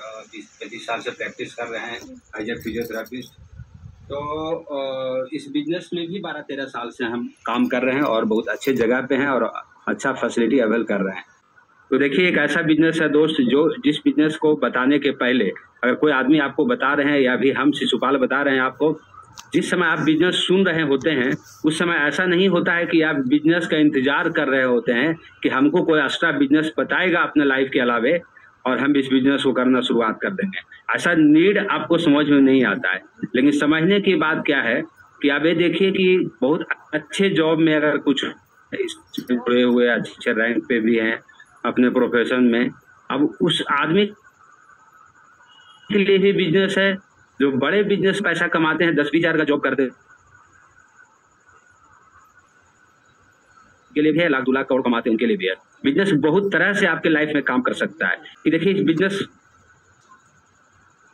पैंतीस साल से प्रैक्टिस कर रहे हैं एज ए फिजियोथेरापिस्ट तो इस बिज़नेस में भी बारह तेरह साल से हम काम कर रहे हैं और बहुत अच्छे जगह पे हैं और अच्छा फैसिलिटी अवेल कर रहे हैं। तो देखिए, एक ऐसा बिज़नेस है दोस्त, जो जिस बिज़नेस को बताने के पहले, अगर कोई आदमी आपको बता रहे हैं या भी हम शिशुपाल बता रहे हैं आपको, जिस समय आप बिज़नेस सुन रहे होते हैं, उस समय ऐसा नहीं होता है कि आप बिज़नेस का इंतज़ार कर रहे होते हैं कि हमको कोई एक्स्ट्रा बिज़नेस बताएगा अपने लाइफ के अलावे। और हम इस बिज़नेस को करना शुरुआत कर देंगे। ऐसा नीड आपको समझ में नहीं आता है। लेकिन समझने की बात क्या है कि आप ये देखिए कि बहुत अच्छे जॉब में अगर कुछ जुड़े हुए अच्छे रैंक पे भी हैं अपने प्रोफेशन में, अब उस आदमी के लिए भी बिज़नेस है, जो बड़े बिज़नेस पैसा कमाते हैं, दस बीस हज़ार का जॉब करते के लिए भी है, लाख दो लाख करोड़ कमाते हैं, उनके लिए भी है। बिज़नेस बहुत तरह से आपके लाइफ में काम कर सकता है। कि देखिए इस बिज़नेस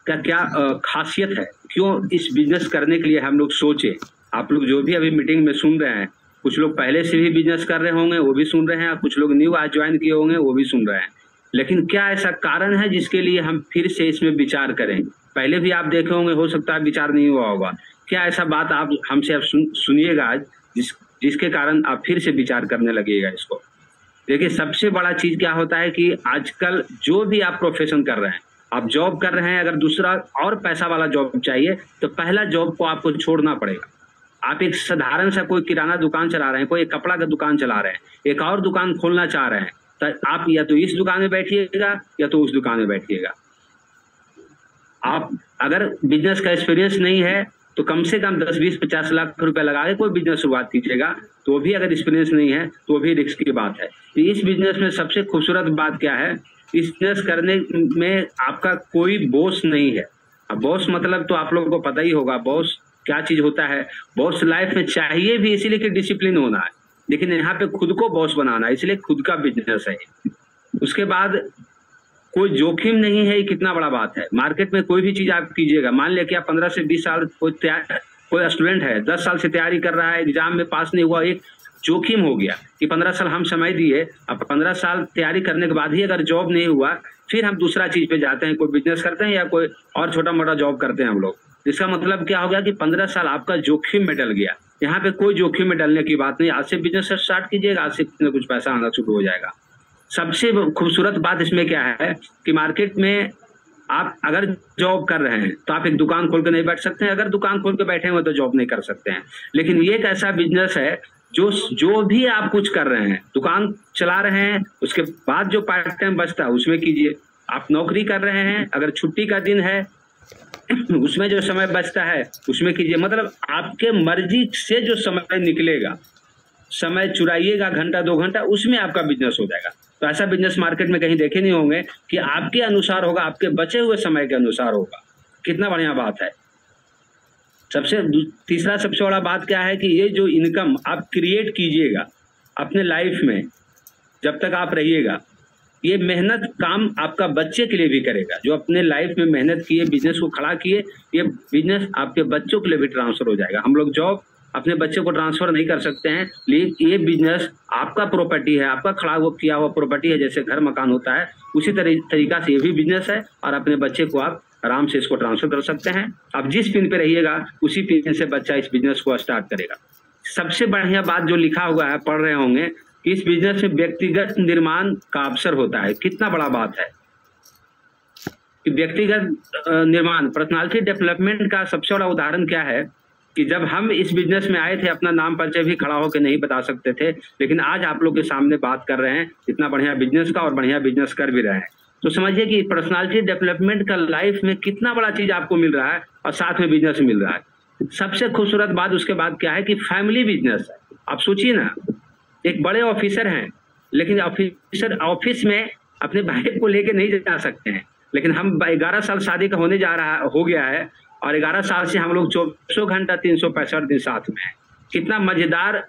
का क्या खासियत है? क्यों इस बिज़नेस करने के लिए हम लोग सोचे? आप लोग जो भी अभी मीटिंग में सुन रहे हैं कुछ लोग पहले से भी बिज़नेस कर रहे होंगे वो भी सुन रहे हैं कुछ लोग न्यू आज ज्वाइन किए होंगे वो भी सुन रहे हैं। लेकिन क्या ऐसा कारण है जिसके लिए हम फिर से इसमें विचार करें? पहले भी आप देखे होंगे हो सकता है विचार नहीं हुआ होगा। क्या ऐसा बात आप हमसे अब सुन, सुनिएगा आज जिस जिसके कारण आप फिर से विचार करने लगेगा इसको? देखिए, सबसे बड़ा चीज़ क्या होता है कि आजकल जो भी आप प्रोफेशन कर रहे हैं, आप जॉब कर रहे हैं, अगर दूसरा और पैसा वाला जॉब चाहिए तो पहला जॉब को आपको छोड़ना पड़ेगा। आप एक साधारण सा कोई किराना दुकान चला रहे हैं, कोई कपड़ा का दुकान चला रहे हैं, एक और दुकान खोलना चाह रहे हैं तो आप या तो इस दुकान में बैठिएगा या तो उस दुकान में बैठिएगा। आप, अगर बिज़नेस का एक्सपीरियंस नहीं है तो कम से कम दस, बीस, पचास लाख रुपए लगा के कोई बिज़नेस शुरुआत कीजिएगा। तो भी अगर एक्सपीरियंस नहीं है तो भी रिस्क की बात है। तो इस बिज़नेस में सबसे खूबसूरत बात क्या है? इस बिज़नेस करने में आपका कोई बॉस नहीं है। बॉस मतलब तो आप लोगों को पता ही होगा बॉस क्या चीज़ होता है। बॉस लाइफ में चाहिए भी, इसीलिए कि डिसिप्लिन होना है। लेकिन यहाँ पे खुद को बॉस बनाना है, इसलिए खुद का बिज़नेस है उसके बाद कोई जोखिम नहीं है, ये कितना बड़ा बात है। मार्केट में कोई भी चीज़ आप कीजिएगा। मान लिया कि आप पंद्रह से बीस साल कोई कोई स्टूडेंट है, दस साल से तैयारी कर रहा है, एग्ज़ाम में पास नहीं हुआ, एक जोखिम हो गया कि पंद्रह साल हम समय दिए, अब पंद्रह साल तैयारी करने के बाद ही अगर जॉब नहीं हुआ, फिर हम दूसरा चीज़ पे जाते हैं, कोई बिज़नेस करते हैं या कोई और छोटा मोटा जॉब करते हैं हम लोग। इसका मतलब क्या हो गया कि पंद्रह साल आपका जोखिम में डल गया। यहाँ पे कोई जोखिम में डलने की बात नहीं, आज से बिज़नेस स्टार्ट कीजिएगा, आज से कुछ पैसा आना शुरू हो जाएगा। सबसे खूबसूरत बात इसमें क्या है कि मार्केट में आप अगर जॉब कर रहे हैं तो आप एक दुकान खोल के नहीं बैठ सकते हैं। अगर दुकान खोल के बैठे हुए तो जॉब नहीं कर सकते हैं। लेकिन ये एक ऐसा बिज़नेस है, जो जो भी आप कुछ कर रहे हैं, दुकान चला रहे हैं, उसके बाद जो पार्ट टाइम बचता है, उसमें कीजिए। आप नौकरी कर रहे हैं, अगर छुट्टी का दिन है, उसमें जो समय बचता है, उसमें कीजिए। मतलब आपके मर्ज़ी से जो समय निकलेगा, समय चुराइएगा, घंटा, दो घंटा, उसमें आपका बिज़नेस हो जाएगा। तो ऐसा बिज़नेस मार्केट में कहीं देखे नहीं होंगे कि आपके अनुसार होगा, आपके बचे हुए समय के अनुसार होगा। कितना बढ़िया बात है। सबसे तीसरा सबसे बड़ा बात क्या है कि ये जो इनकम आप क्रिएट कीजिएगा अपने लाइफ में, जब तक आप रहिएगा, ये मेहनत काम आपका बच्चे के लिए भी करेगा। जो अपने लाइफ में मेहनत किए बिज़नेस को खड़ा किए, ये बिज़नेस आपके बच्चों के लिए भी ट्रांसफ़र हो जाएगा। हम लोग जॉब अपने बच्चे को ट्रांसफ़र नहीं कर सकते हैं। लेकिन ये बिज़नेस आपका प्रॉपर्टी है आपका खड़ा हुआ किया हुआ प्रॉपर्टी है जैसे घर मकान होता है उसी तरी, तरीका से ये भी बिज़नेस है और अपने बच्चे को आप आराम से इसको ट्रांसफ़र कर सकते हैं। आप जिस पिन पे रहिएगा उसी पिन से बच्चा इस बिज़नेस को स्टार्ट करेगा। सबसे बढ़िया बात जो लिखा हुआ है पढ़ रहे होंगे इस बिज़नेस में व्यक्तिगत निर्माण का अवसर होता है। कितना बड़ा बात है। व्यक्तिगत निर्माण पर्सनालिटी डेवलपमेंट का सबसे बड़ा उदाहरण क्या है? कि जब हम इस बिज़नेस में आए थे, अपना नाम परिचय भी खड़ा होकर नहीं बता सकते थे, लेकिन आज आप लोग के सामने बात कर रहे हैं, इतना बढ़िया बिज़नेस का और बढ़िया बिज़नेस कर भी रहे हैं। तो समझिए कि पर्सनालिटी डेवलपमेंट का लाइफ में कितना बड़ा चीज़ आपको मिल रहा है और साथ में बिज़नेस मिल रहा है। सबसे खूबसूरत बात उसके बाद क्या है कि फैमिली बिज़नेस है। आप सोचिए ना, एक बड़े ऑफिसर हैं, लेकिन ऑफिसर ऑफ़िस में अपने भाई को लेके नहीं जा सकते हैं। लेकिन हम ग्यारह साल शादी का होने जा रहा, हो गया है और ग्यारह साल से हम लोग चौबीसों घंटा, तीन सौ पैंसठ दिन साथ में है। कितना मज़ेदार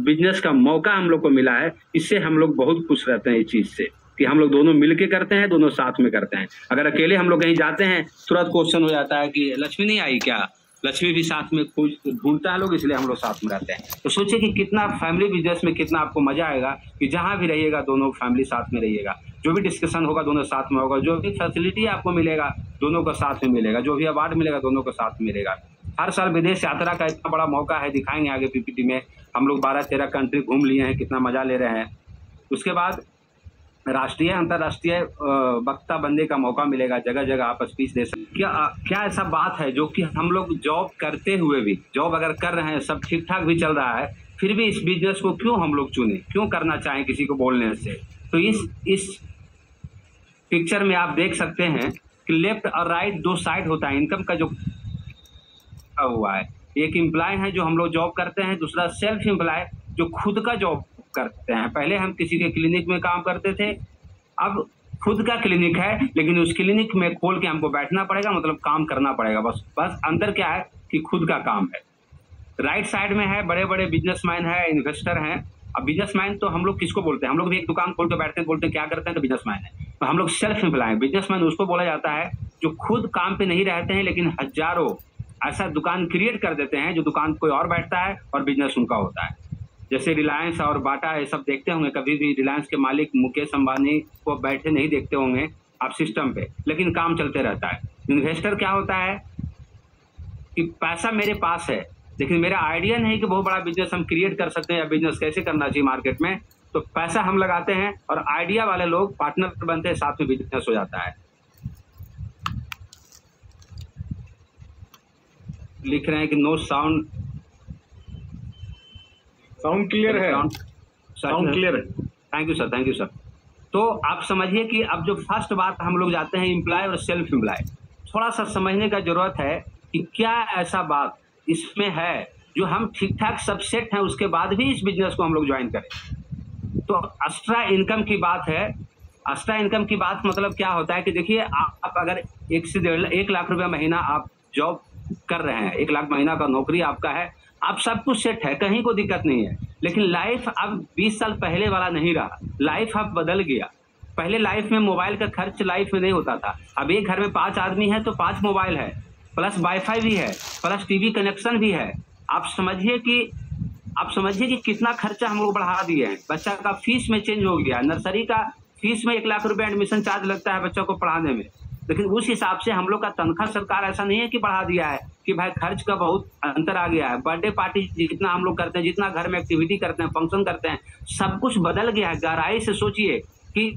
बिज़नेस का मौका हम लोग को मिला है, इससे हम लोग बहुत खुश रहते हैं इस चीज़ से कि हम लोग दोनों मिलके करते हैं, दोनों साथ में करते हैं। अगर अकेले हम लोग कहीं जाते हैं, तुरंत क्वेश्चन हो जाता है कि, लक्ष्मी नहीं आई क्या? लक्ष्मी भी साथ में खोज ढूंढता है लोग, इसलिए हम लोग साथ में रहते हैं। तो सोचिए कि कितना फैमिली बिज़नेस में कितना आपको मज़ा आएगा कि जहाँ भी रहिएगा, दोनों फैमिली साथ में रहिएगा। जो भी डिस्कशन होगा, दोनों साथ में होगा। जो भी फैसिलिटी आपको मिलेगा, दोनों को साथ में मिलेगा। जो भी अवार्ड मिलेगा, दोनों को साथ मिलेगा। हर साल विदेश यात्रा का इतना बड़ा मौका है, दिखाएँगे आगे पीपीटी में। हम लोग बारह तेरह कंट्री घूम लिए हैं, कितना मज़ा ले रहे हैं। उसके बाद राष्ट्रीय, अंतर्राष्ट्रीय वक्ता बनने का मौका मिलेगा जगह जगह आप स्पीच दे सकते क्या क्या ऐसा बात है जो कि हम लोग जॉब करते हुए भी, जॉब अगर कर रहे हैं, सब ठीक ठाक भी चल रहा है, फिर भी इस बिज़नेस को क्यों हम लोग चुने? क्यों करना चाहें किसी को बोलने से? तो इस इस पिक्चर में आप देख सकते हैं कि लेफ़्ट और राइट दो साइड होता है। इनकम का जो हुआ है, एक एम्प्लॉय है जो हम लोग जॉब करते हैं, दूसरा सेल्फ एम्प्लॉय जो खुद का जॉब करते हैं। पहले हम किसी के क्लिनिक में काम करते थे। अब खुद का क्लिनिक है, लेकिन उस क्लिनिक में खोल के हमको बैठना पड़ेगा मतलब काम करना पड़ेगा। बस बस अंदर क्या है कि खुद का काम है। राइट साइड में है बड़े बड़े बिजनेसमैन है, इन्वेस्टर हैं। अब बिजनेसमैन तो हम लोग किसको बोलते हैं? हम लोग भी एक दुकान खोल के बैठते हैं, बोलते हैं, क्या करते हैं? तो बिजनेसमैन है। तो हम लोग सेल्फ एम्प्लॉय बिजनेसमैन उसको बोला जाता है, जो खुद काम पे नहीं रहते हैं, लेकिन हज़ारों ऐसा दुकान क्रिएट कर देते हैं, जो दुकान कोई और बैठता है और बिज़नेस उनका होता है। जैसे रिलायंस और बाटा ये सब देखते होंगे, कभी भी रिलायंस के मालिक मुकेश अंबानी को बैठे नहीं देखते होंगे आप सिस्टम पे, लेकिन काम चलते रहता है। इन्वेस्टर क्या होता है कि पैसा मेरे पास है, लेकिन मेरा आइडिया नहीं कि बहुत बड़ा बिज़नेस हम क्रिएट कर सकते हैं या बिज़नेस कैसे करना चाहिए मार्केट में तो पैसा हम लगाते हैं और आइडिया वाले लोग पार्टनर बनते हैं, साथ में बिज़नेस हो जाता है। लिख रहे हैं कि नो साउंड साउंड क्लियर है? साउंड क्लियर है? Thank you sir thank you sir तो आप समझिए कि अब जो फ़र्स्ट बात हम लोग जाते हैं इम्प्लॉय और सेल्फ इम्प्लॉय थोड़ा सा समझने का ज़रूरत है कि क्या ऐसा बात इसमें है जो हम ठीक ठाक सबसेट हैं उसके बाद भी इस बिज़नेस को हम लोग ज्वाइन करें। तो एक्स्ट्रा इनकम की बात है। एक्स्ट्रा इनकम की बात मतलब क्या होता है कि देखिए आप अगर एक से डेढ़ एक लाख रुपया महीना आप जॉब कर रहे हैं एक लाख महीना का नौकरी आपका है अब सब कुछ सेट है, कहीं को दिक्कत नहीं है। लेकिन लाइफ अब 20 साल पहले वाला नहीं रहा। लाइफ अब बदल गया। पहले लाइफ में मोबाइल का खर्च लाइफ में नहीं होता था। अब एक घर में पाँच आदमी है तो पाँच मोबाइल है। प्लस वाईफाई भी है। प्लस टीवी कनेक्शन भी है। आप समझिए कि, आप समझिए कि कितना खर्चा हम लोग बढ़ा दिए हैं। बच्चा का फ़ीस में चेंज हो गया। नर्सरी का फ़ीस में एक लाख रुपए एडमिशन चार्ज लगता है बच्चों को पढ़ाने में। लेकिन उस हिसाब से हम लोग का तनख्वाह सरकार ऐसा नहीं है कि बढ़ा दिया है कि भाई खर्च का बहुत अंतर आ गया है। बर्थडे पार्टी जितना हम लोग करते हैं, जितना घर में एक्टिविटी करते हैं फ़ंक्शन करते हैं, सब कुछ बदल गया है। गहराई से सोचिए कि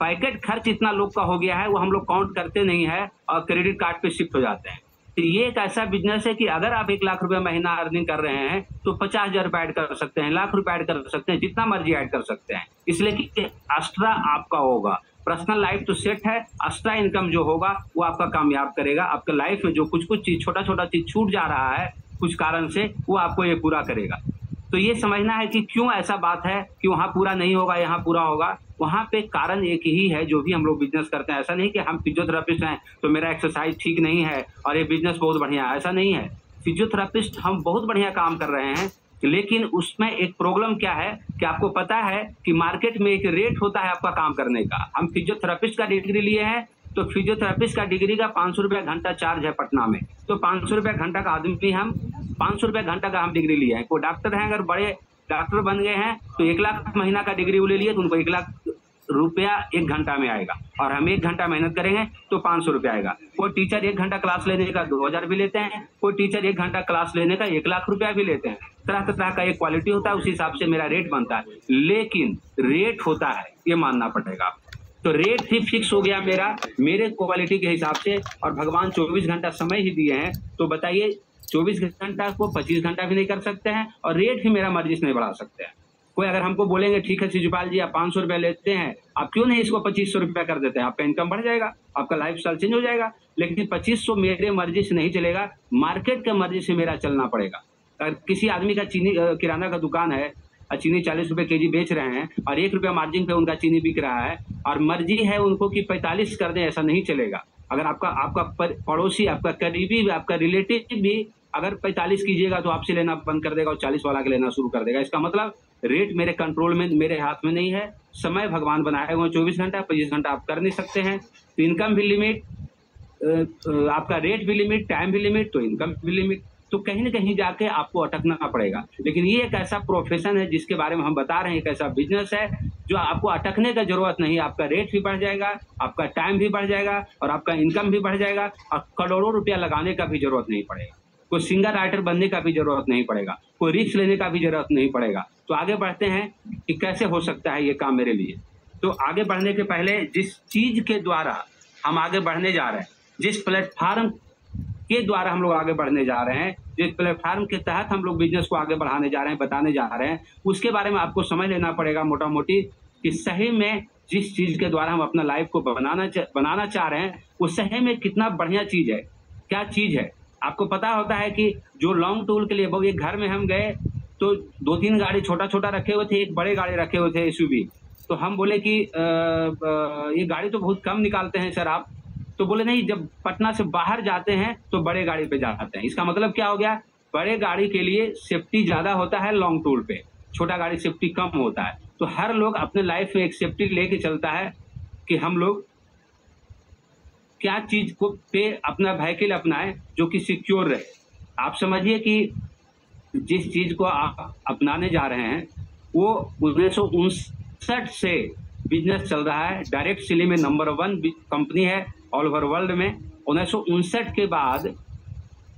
पैकेट खर्च इतना लोग का हो गया है, वो हम लोग काउंट करते नहीं है और क्रेडिट कार्ड पे शिफ्ट हो जाते हैं। तो ये एक ऐसा बिज़नेस है कि अगर आप एक लाख रुपए महीना अर्निंग कर रहे हैं तो पचास हज़ार रुपए ऐड कर सकते हैं, लाख रुपए ऐड कर सकते हैं, जितना मर्ज़ी ऐड कर सकते हैं। इसलिए कि एक्स्ट्रा आपका होगा। पर्सनल लाइफ तो सेट है एक्स्ट्रा इनकम जो होगा, वो आपका कामयाब करेगा। आपके लाइफ में जो कुछ कुछ चीज़ छोटा छोटा चीज़ छूट जा रहा है, कुछ कारण से, वो आपको ये पूरा करेगा। तो ये समझना है कि क्यों ऐसा बात है कि वहाँ पूरा नहीं होगा, यहाँ पूरा होगा। वहाँ पे कारण एक ही है, जो भी हम लोग बिज़नेस करते हैं। ऐसा नहीं कि हम फिजियोथेरापिस्ट हैं तो मेरा एक्सरसाइज ठीक नहीं है, और ये बिज़नेस बहुत बढ़िया है। ऐसा नहीं है। फिजियोथेरापिस्ट हम बहुत बढ़िया काम कर रहे हैं लेकिन उसमें एक प्रॉब्लम क्या है कि आपको पता है कि मार्केट में एक रेट होता है आपका काम करने का। हम फिजियोथेरापिस्ट का डिग्री लिए हैं तो फिजियोथेरापिस्ट का डिग्री का पाँच सौ रुपया घंटा चार्ज है पटना में। तो पाँच सौ रुपया घंटा का आदमी हम, पाँच सौ रुपया घंटा का हम डिग्री लिए हैं। कोई डॉक्टर है, अगर बड़े डॉक्टर बन गए हैं तो एक लाख महीना का डिग्री वो ले लिए तो उनको एक लाख रुपया एक घंटा में आएगा। और हम एक घंटा मेहनत करेंगे तो पाँच सौ रुपया आएगा। कोई टीचर एक घंटा क्लास लेने का दो हज़ार भी लेते हैं, कोई टीचर एक घंटा क्लास लेने का एक लाख रुपया भी लेते हैं। तरह तरह का एक क्वालिटी होता है, उस हिसाब से मेरा रेट बनता है। लेकिन रेट होता है, ये मानना पड़ेगा। तो रेट ही फिक्स हो गया मेरा, मेरे क्वालिटी के हिसाब से। और भगवान चौबीस घंटा समय ही दिए हैं तो बताइए, चौबीस घंटा को पच्चीस घंटा भी नहीं कर सकते हैं, और रेट ही मेरा मर्ज़ी से नहीं बढ़ा सकते हैं। कोई अगर हमको बोलेंगे, ठीक है शिजुपाल जी, आप पाँच सौ रुपया लेते हैं, आप क्यों नहीं इसको पच्चीस सौ रुपया कर देते हैं? आपका इनकम बढ़ जाएगा, आपका लाइफ स्टाइल चेंज हो जाएगा, लेकिन पच्चीस सौ मेरे मर्ज़ी से नहीं चलेगा मार्केट के मर्ज़ी से मेरा चलना पड़ेगा। अगर किसी आदमी का चीनी किराना का दुकान है, और चीनी चालीस रुपए के जी बेच रहे हैं, और एक रुपया मार्जिन पे उनका चीनी बिक रहा है, और मर्ज़ी है उनको कि पैंतालीस कर दें, ऐसा नहीं चलेगा। अगर आपका आपका पड़ोसी, आपका करीबी, आपका रिलेटिव भी अगर पैंतालीस कीजिएगा तो आपसे लेना बंद कर देगा और चालीस वाला के लेना शुरू कर देगा। इसका मतलब रेट मेरे कंट्रोल में, मेरे हाथ में नहीं है। समय भगवान बनाए हुए चौबीस घंटा, पच्चीस घंटा आप कर नहीं सकते हैं। तो इनकम भी लिमिट आपका रेट भी लिमिट टाइम भी लिमिट तो इनकम भी लिमिट तो कहीं ना कहीं जाके आपको अटकना पड़ेगा। लेकिन ये एक ऐसा प्रोफेशन है जिसके बारे में हम बता रहे हैं, एक ऐसा बिज़नेस है जो आपको अटकने का ज़रूरत नहीं आपका रेट भी बढ़ जाएगा, आपका टाइम भी बढ़ जाएगा और आपका इनकम भी बढ़ जाएगा और करोड़ों रुपया लगाने का भी ज़रूरत नहीं पड़ेगा। कोई सिंगर राइटर बनने का भी ज़रूरत नहीं पड़ेगा कोई रिक्स लेने का भी ज़रूरत नहीं पड़ेगा। तो आगे बढ़ते हैं कि कैसे हो सकता है ये काम मेरे लिए। तो आगे बढ़ने के पहले जिस चीज़ के द्वारा हम आगे बढ़ने जा रहे हैं, जिस प्लेटफॉर्म के द्वारा हम लोग आगे बढ़ने जा रहे हैं, जिस प्लेटफॉर्म के तहत हम लोग बिज़नेस को आगे बढ़ाने जा रहे हैं, बताने जा रहे हैं, उसके बारे में आपको समझ लेना पड़ेगा मोटा मोटी कि सही में जिस चीज़ के द्वारा हम अपना लाइफ को बनाना बनाना चाह रहे हैं वो सही में कितना बढ़िया चीज़ है, क्या चीज़ है आपको पता होता है कि जो लॉन्ग टूर के लिए वो एक घर में हम गए तो दो तीन गाड़ी छोटा छोटा रखे हुए थे एक बड़े गाड़ी रखे हुए थे एसयूवी तो हम बोले कि आ, आ, ये गाड़ी तो बहुत कम निकालते हैं सर आप। तो बोले नहीं जब पटना से बाहर जाते हैं तो बड़े गाड़ी पे जाते हैं। इसका मतलब क्या हो गया? बड़े गाड़ी के लिए सेफ्टी ज़्यादा होता है लॉन्ग टूर पे। छोटा गाड़ी सेफ्टी कम होता है। तो हर लोग अपने लाइफ में एक सेफ्टी लेके चलता है कि हम लोग क्या चीज़ को पे अपना व्हीकल अपनाए जो कि सिक्योर रहे? आप समझिए कि जिस चीज़ को आप अपनाने जा रहे हैं, वो उन्नीस सौ उनसठ से बिज़नेस चल रहा है। डायरेक्ट सिली में नंबर वन कंपनी है ऑल ओवर वर्ल्ड में। उन्नीस सौ उनसठ के बाद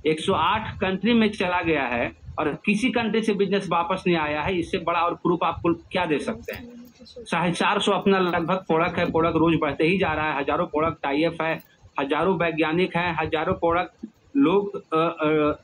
108 कंट्री में चला गया है और किसी कंट्री से बिज़नेस वापस नहीं आया है। इससे बड़ा और प्रूफ आपको क्या दे सकते हैं? साढ़े चार सौ अपना लगभग प्रोडक्ट है। प्रोडक्ट रोज बढ़ते ही जा रहा है। हज़ारों प्रोडक्ट टाइप है। हज़ारों वैज्ञानिक हैं, हज़ारों प्रोडक्ट लोग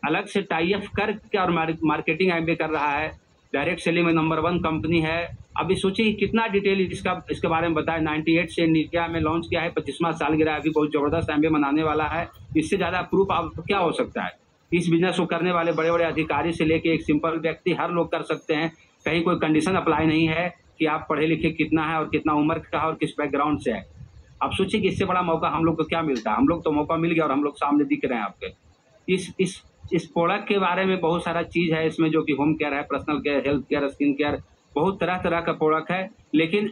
अलग से टाइप करके और मार्केटिंग एम कर रहा है। डायरेक्ट सेलिंग में नंबर वन कंपनी है। अभी सोचिए कितना डिटेल इसका, इसके बारे में बताया 98 से इंडिया में लॉन्च किया है, पच्चीसवा साल गिरा अभी बहुत ज़बरदस्त एम मनाने वाला है। इससे ज़्यादा प्रूफ आप क्या हो सकता है? इस बिज़नेस को करने वाले बड़े बड़े अधिकारी से लेके एक सिंपल व्यक्ति हर लोग कर सकते हैं। कहीं कोई कंडीशन अप्लाई नहीं है कि आप पढ़े लिखे कितना है और कितना उम्र का और किस बैकग्राउंड से है। आप सोचिए कि इससे बड़ा मौका हम लोग को क्या मिलता है? हम लोग तो मौका मिल गया और हम लोग सामने दिख रहे हैं आपके। इस इस इस प्रोडक्ट के बारे में बहुत सारा चीज़ है इसमें जो कि होम केयर है personal care health care skin care बहुत तरह तरह का प्रोडक्ट है। लेकिन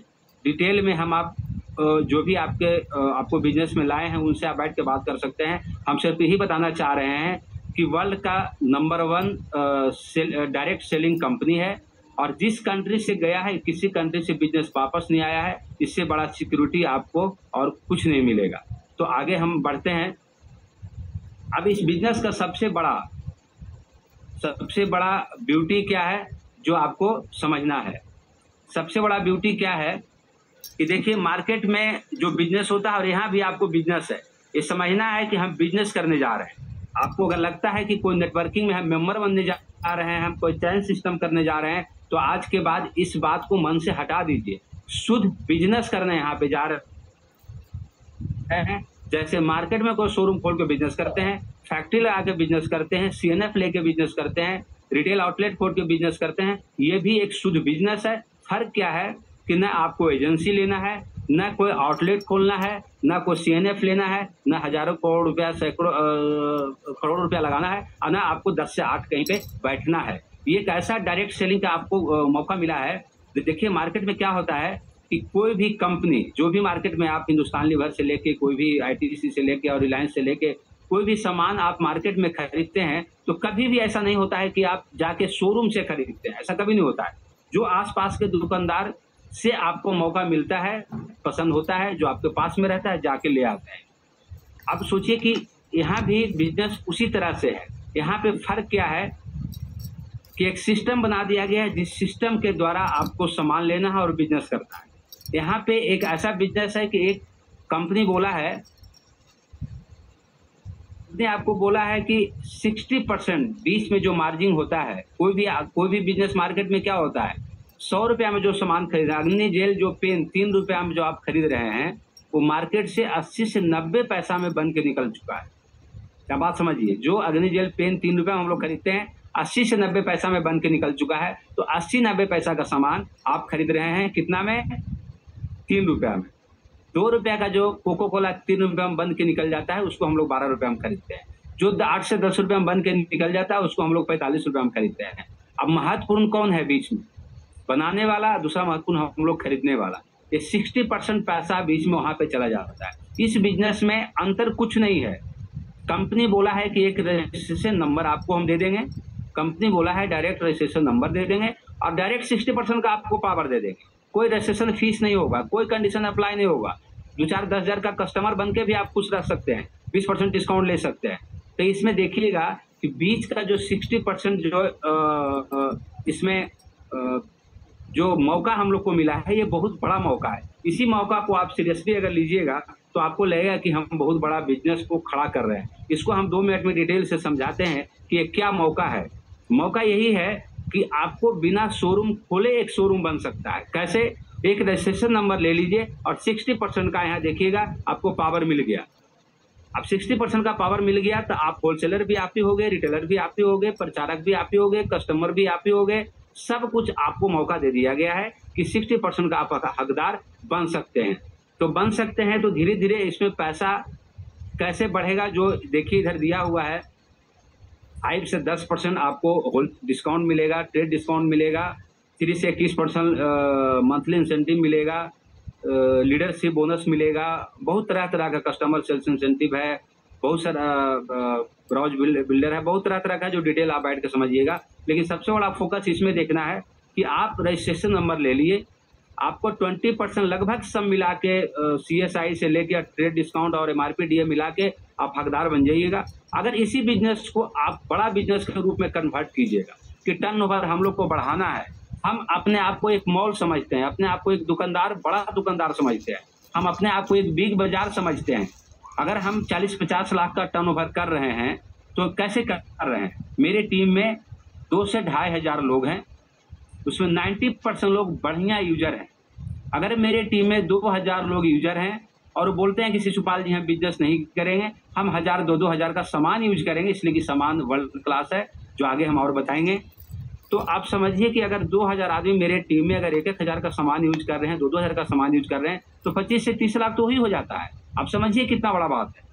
डिटेल में हम आप जो भी आपके आपको बिज़नेस में लाए हैं उनसे आप बैठ के बात कर सकते हैं। हम सिर्फ़ यही बताना चाह रहे हैं कि वर्ल्ड का number one direct selling company है। और जिस कंट्री से गया है, किसी कंट्री से बिज़नेस वापस नहीं आया है, इससे बड़ा सिक्योरिटी आपको और कुछ नहीं मिलेगा। तो आगे हम बढ़ते हैं। अब इस बिज़नेस का सबसे बड़ा सबसे बड़ा ब्यूटी क्या है, जो आपको समझना है? सबसे बड़ा ब्यूटी क्या है कि देखिए मार्केट में जो बिज़नेस होता है और यहाँ भी आपको बिज़नेस है, ये समझना है कि हम बिज़नेस करने जा रहे हैं। आपको अगर लगता है कि कोई नेटवर्किंग में हम मेंबर बनने जा रहे हैं, हम कोई चैन सिस्टम करने जा रहे हैं तो आज के बाद इस बात को मन से हटा दीजिए। शुद्ध बिज़नेस करने यहाँ पे जा रहे हैं जैसे मार्केट में कोई शोरूम खोल के बिज़नेस करते हैं फैक्ट्री लगा के बिज़नेस करते हैं सीएनएफ लेके बिज़नेस करते हैं रिटेल आउटलेट खोल के बिज़नेस करते हैं, ये भी एक शुद्ध बिज़नेस है। फ़र्क क्या है कि न आपको एजेंसी लेना है, न कोई आउटलेट खोलना है, न कोई सीएनएफ लेना है, न हज़ारों करोड़ रुपया, सैकड़ों करोड़ रुपया लगाना है, और न आपको दस से आठ कहीं पे बैठना है। ये एक ऐसा डायरेक्ट सेलिंग का आपको मौका मिला है देखिए मार्केट में क्या होता है कि कोई भी कंपनी जो भी मार्केट में आप हिंदुस्तान लिवर से लेके, कोई भी आईटीसी से लेके और रिलायंस से लेके, कोई भी सामान आप मार्केट में खरीदते हैं तो कभी भी ऐसा नहीं होता है कि आप जाके शोरूम से खरीदते हैं। ऐसा कभी नहीं होता है। जो आसपास के दुकानदार से आपको मौका मिलता है, पसंद होता है, जो आपके पास में रहता है, जाके ले आते हैं। आप सोचिए कि यहाँ भी बिज़नेस उसी तरह से है। यहाँ पे फ़र्क क्या है? कि एक सिस्टम बना दिया गया है, जिस सिस्टम के द्वारा आपको सामान लेना है और बिज़नेस करना है। यहाँ पे एक ऐसा बिज़नेस है कि एक कंपनी बोला है ने आपको बोला है कि 60 परसेंट बीच में जो मार्जिन होता है, कोई भी कोई भी बिज़नेस मार्केट में क्या होता है, सौ रुपया में जो सामान खरीद अग्नि जेल जो पेन, तीन रुपया में जो आप खरीद रहे हैं, वो मार्केट से अस्सी से नब्बे पैसा में बन के निकल चुका है। क्या बात समझिए? जो अग्नि जेल पेन, तीन रुपया में हम लोग खरीदते हैं अस्सी से नब्बे पैसा में बन के निकल चुका है। तो अस्सी नब्बे पैसा का सामान आप खरीद रहे हैं कितना में? तीन रुपया में। दो रुपया का जो कोको कोला तीन रुपया में बंद के निकल जाता है, उसको हम लोग बारह रुपया में खरीदते हैं। जो आठ से दस रुपया में बंद के निकल जाता है, उसको हम लोग पैंतालीस रुपया में खरीदते हैं। अब महत्वपूर्ण कौन है बीच में? बनाने वाला, दूसरा महत्वपूर्ण हम लोग खरीदने वाला। ये सिक्सटी परसेंट पैसा बीच में वहाँ पे चला जाता है। इस बिज़नेस में अंतर कुछ नहीं है। कंपनी बोला है कि एक रजिस्ट्रेशन नंबर आपको हम दे देंगे। कंपनी बोला है डायरेक्ट रजिस्ट्रेशन नंबर दे देंगे। और डायरेक्ट सिक्सटी परसेंट का आपको पावर दे देंगे। कोई रजिस्ट्रेशन फ़ीस नहीं होगा कोई कंडीशन अप्लाई नहीं होगा। दो चार दस हज़ार का कस्टमर बन के भी आप खुश रख सकते हैं बीस परसेंट डिस्काउंट ले सकते हैं। तो इसमें देखिएगा कि बीच का जो सिक्सटी परसेंट जो आ, इसमें आ, जो मौका हम लोग को मिला है ये बहुत बड़ा मौका है। इसी मौका को आप सीरियसली अगर लीजिएगा तो आपको लगेगा कि हम बहुत बड़ा बिज़नेस को खड़ा कर रहे हैं। इसको हम दो मिनट में डिटेल से समझाते हैं कि ये क्या मौका है। मौका यही है कि आपको बिना शोरूम खोले एक शोरूम बन सकता है। कैसे? एक रजिस्ट्रेशन नंबर ले लीजिए और सिक्सटी परसेंट का यहाँ देखिएगा, आपको पावर मिल गया। अब सिक्सटी परसेंट का पावर मिल गया तो आप होलसेलर भी आप ही हो गए रिटेलर भी आप ही हो गए, प्रचारक भी आप ही हो गए कस्टमर भी आप ही हो गए। सब कुछ आपको मौका दे दिया गया है कि सिक्सटी परसेंट का आप हकदार बन सकते हैं। तो बन सकते हैं तो धीरे धीरे इसमें पैसा कैसे बढ़ेगा जो देखिए इधर दिया हुआ है फाइव से दस परसेंट आपको डिस्काउंट मिलेगा, ट्रेड डिस्काउंट मिलेगा तीस से इक्कीस परसेंट मंथली इंसेंटिव मिलेगा लीडरशिप बोनस मिलेगा, बहुत तरह तरह का कस्टमर सेल्स इंसेंटिव है, बहुत सारा ब्राउज बिल्डर है, बहुत तरह तरह का जो डिटेल आप बैठ कर समझिएगा, लेकिन सबसे बड़ा फोकस इसमें देखना है कि आप रजिस्ट्रेशन नंबर ले लिए आपको ट्वेंटी परसेंट लगभग सब मिला के सी एस आई से लेकर ट्रेड डिस्काउंट और M R P D A मिला के आप हकदार बन जाइएगा। अगर इसी बिज़नेस को आप बड़ा बिज़नेस के रूप में कन्वर्ट कीजिएगा कि टर्न ओवर हम लोग को बढ़ाना है, हम अपने आप को एक मॉल समझते हैं, अपने आप को एक दुकानदार, बड़ा दुकानदार समझते हैं, हम अपने आप को एक बिग बाज़ार समझते हैं। अगर हम 40-50 लाख का टर्नओवर कर रहे हैं तो कैसे कर रहे हैं? मेरे टीम में दो से ढाई हज़ार लोग हैं उसमें 90 परसेंट लोग बढ़िया यूज़र हैं। अगर मेरे टीम में दो हज़ार लोग यूज़र हैं और बोलते हैं कि शिशुपाल जी हम बिज़नेस नहीं करेंगे, हम हज़ार दो दो हज़ार का सामान यूज़ करेंगे, इसलिए कि सामान वर्ल्ड क्लास है, जो आगे हम और बताएँगे। तो आप समझिए कि अगर 2000 आदमी मेरे टीम में अगर एक एक हज़ार का सामान यूज़ कर रहे हैं, दो दो हज़ार का सामान यूज़ कर रहे हैं तो 25 से 30 लाख तो ही हो जाता है। आप समझिए कितना बड़ा बात है।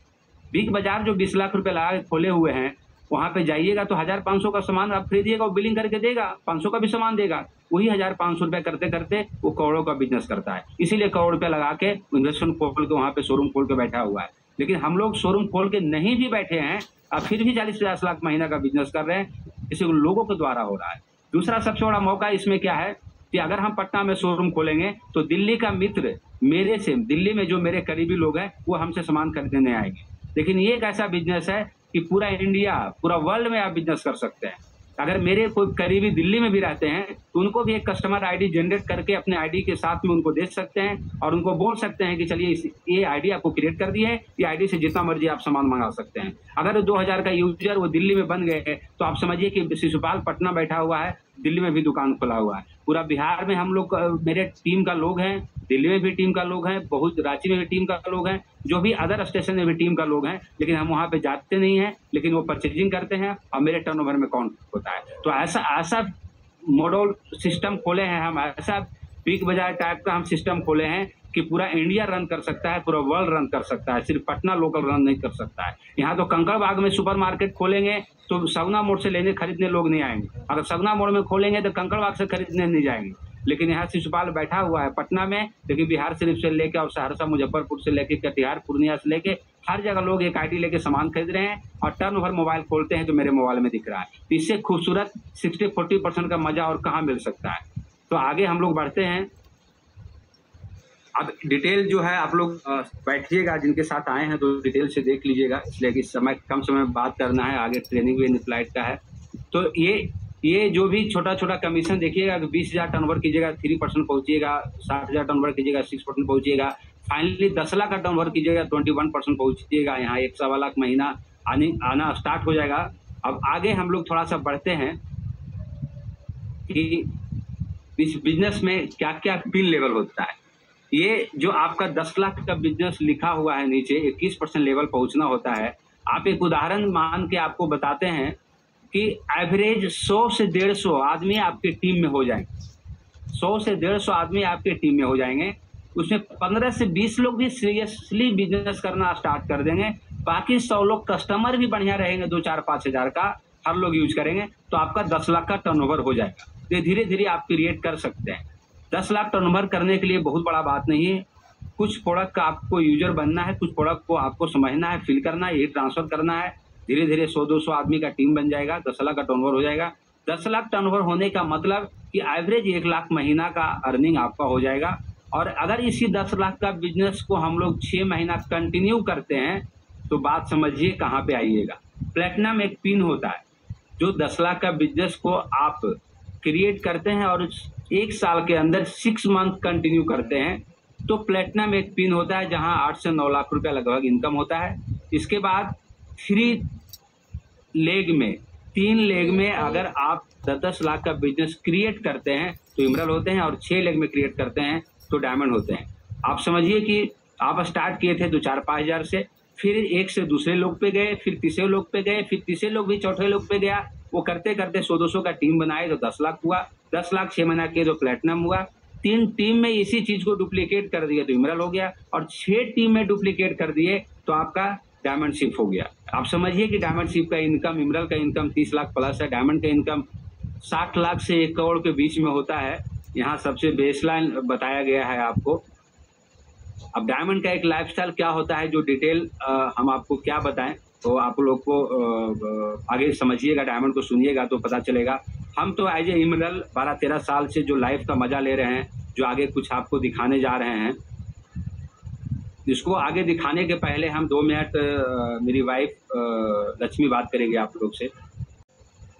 बिग बाज़ार जो 20 लाख रुपए लगा खोले हुए हैं वहाँ पे जाइएगा तो हज़ार पाँच सौ का सामान आप खरीदिएगा, वो बिलिंग करके देगा, पाँच सौ का भी सामान देगा। वही हज़ार पाँच सौ रुपए करते करते वो करोड़ों का बिज़नेस करता है। इसीलिए करोड़ रुपया लगा के इन्वेस्टमेंट खोल के वहाँ पे शोरूम खोल के बैठा हुआ है। लेकिन हम लोग शोरूम खोल के नहीं भी बैठे हैं, अब फिर भी चालीस पचास लाख महीना का बिज़नेस कर रहे हैं। इसे लोगों के द्वारा हो रहा है। दूसरा सबसे बड़ा मौका इसमें क्या है कि अगर हम पटना में शोरूम खोलेंगे तो दिल्ली का मित्र मेरे से, दिल्ली में जो मेरे करीबी लोग हैं, वो हमसे सामान खरीदने आएँगे। लेकिन ये एक ऐसा बिज़नेस है कि पूरा इंडिया पूरा वर्ल्ड में आप बिज़नेस कर सकते हैं। अगर मेरे कोई करीबी दिल्ली में भी रहते हैं तो उनको भी एक कस्टमर आईडी जनरेट करके अपने आईडी के साथ में उनको दे सकते हैं और उनको बोल सकते हैं कि चलिए ये आईडी आपको क्रिएट कर दी है, ये आईडी से जितना मर्ज़ी आप सामान मंगा सकते हैं। अगर 2000 का यूज़र वो दिल्ली में बन गए तो आप समझिए कि शिशुपाल पटना बैठा हुआ है, दिल्ली में भी दुकान खुला हुआ है। पूरा बिहार में हम लोग, मेरे टीम का लोग हैं दिल्ली में भी टीम का लोग हैं बहुत रांची में भी टीम का लोग हैं, जो भी अदर स्टेशन में भी टीम का लोग हैं, लेकिन हम वहाँ पे जाते नहीं हैं, लेकिन वो परचेजिंग करते हैं और मेरे टर्नओवर में कौन होता है। तो ऐसा ऐसा मॉडल सिस्टम खोले हैं हम, ऐसा बिग बाज़ार टाइप का हम सिस्टम खोले हैं कि पूरा इंडिया रन कर सकता है, पूरा वर्ल्ड रन कर सकता है, सिर्फ़ पटना लोकल रन नहीं कर सकता है। यहाँ तो कंकड़ बाग में सुपर मार्केट खोलेंगे तो सगना मोड़ से लेने खरीदने लोग नहीं आएँगे। अगर सगना मोड़ में खोलेंगे तो कंकड़ बाग से खरीदने नहीं जाएँगे। लेकिन यहाँ शिशुपाल बैठा हुआ है पटना में लेकिन बिहार शरीफ से लेके और सहरसा, मुजफ्फरपुर से लेके कटिहार, पूर्णिया से लेके हर जगह लोग एक आईडी लेके सामान खरीद रहे हैं और टर्न ओवर मोबाइल खोलते हैं जो मेरे मोबाइल में दिख रहा है। इससे खूबसूरत सिक्सटी फोर्टी परसेंट का मज़ा और कहाँ मिल सकता है? तो आगे हम लोग बढ़ते हैं। अब डिटेल जो है आप लोग बैठिएगा, जिनके साथ आए हैं तो डिटेल से देख लीजिएगा, इसलिए कि समय, कम समय में बात करना है, आगे ट्रेनिंग भी इन फ़्लाइट का है। तो ये ये जो भी छोटा छोटा कमीशन देखिएगा बीस हज़ार टर्नओवर कीजिएगा थ्री परसेंट पहुंचिएगा, साठ हज़ार टर्नओवर कीजिएगा सिक्स परसेंट पहुंचिएगा फाइनली दस लाख का टर्नओवर कीजिएगा ट्वेंटी वन परसेंट पहुंचिएगा, यहाँ एक सवा लाख महीना आने, आना स्टार्ट हो जाएगा। अब आगे हम लोग थोड़ा सा बढ़ते हैं कि इस बिज़नेस में क्या क्या पिन लेवल होता है। ये जो आपका दस लाख का बिज़नेस लिखा हुआ है नीचे, इक्कीस परसेंट लेवल पहुँचना होता है। आप एक उदाहरण मान के आपको बताते हैं कि एवरेज सौ से डेढ़ सौ आदमी आपके टीम में हो जाएँगे। सौ से डेढ़ सौ आदमी आपके टीम में हो जाएँगे। उसमें पंद्रह से बीस लोग भी सीरियसली बिज़नेस करना स्टार्ट कर देंगे। बाकी सौ लोग कस्टमर भी बढ़िया रहेंगे, दो, चार, पाँच हज़ार का हर लोग यूज़ करेंगे तो आपका दस लाख का टर्नओवर हो जाएगा। ये धीरे धीरे आप क्रिएट कर सकते हैं। दस लाख टर्नओवर करने के लिए बहुत बड़ा बात नहीं है। कुछ प्रोडक्ट का आपको यूज़र बनना है, कुछ प्रोडक्ट को आपको समझना है फिल करना है, ये ट्रांसफ़र करना है। धीरे धीरे सौ दो सौ आदमी का टीम बन जाएगा, दस लाख का टर्नओवर हो जाएगा। दस लाख टर्नओवर होने का मतलब कि एवरेज एक लाख महीना का अर्निंग आपका हो जाएगा। और अगर इसी दस लाख का बिज़नेस को हम लोग छः महीना कंटिन्यू करते हैं तो बात समझिए कहाँ पे आइएगा। प्लेटिनम एक पिन होता है, जो दस लाख का बिज़नेस को आप क्रिएट करते हैं और एक साल के अंदर सिक्स मंथ कंटिन्यू करते हैं तो प्लेटिनम एक पिन होता है, जहाँ आठ से नौ लाख रुपया लगभग इनकम होता है। इसके बाद थ्री लेग में, तीन लेग में अगर आप दस दस लाख का बिज़नेस क्रिएट करते हैं तो इमरल होते हैं और छह लेग में क्रिएट करते हैं तो डायमंड होते हैं। आप समझिए कि आप स्टार्ट किए थे दो चार पाँच हज़ार से, फिर एक से दूसरे लोग पे गए, फिर तीसरे लोग पे गए, फिर तीसरे लोग भी चौथे लोग पे गया। वो करते करते सौ दो सौ का टीम बनाए तो दस लाख हुआ, दस लाख छह महीना किए तो प्लेटिनम हुआ। तीन टीम में इसी चीज़ को डुप्लीकेट कर दिया तो इमरल हो गया और छह टीम में डुप्लीकेट कर दिए तो आपका डायमंड शिप हो गया। आप समझिए कि डायमंड शिप का इनकम इमरल का इनकम तीस लाख प्लस है डायमंड का इनकम साठ लाख से एक करोड़ के बीच में होता है। यहाँ सबसे बेसलाइन बताया गया है आपको। अब डायमंड का एक लाइफस्टाइल क्या होता है, जो डिटेल हम आपको क्या बताएँ तो आप लोग को आगे समझिएगा डायमंड को सुनिएगा तो पता चलेगा। हम तो एज ए इमरल बारह तेरह साल से जो लाइफ का मज़ा ले रहे हैं, जो आगे कुछ आपको दिखाने जा रहे हैं इसको आगे दिखाने के पहले हम दो मिनट मेरी वाइफ लक्ष्मी बात करेंगे आप लोग से।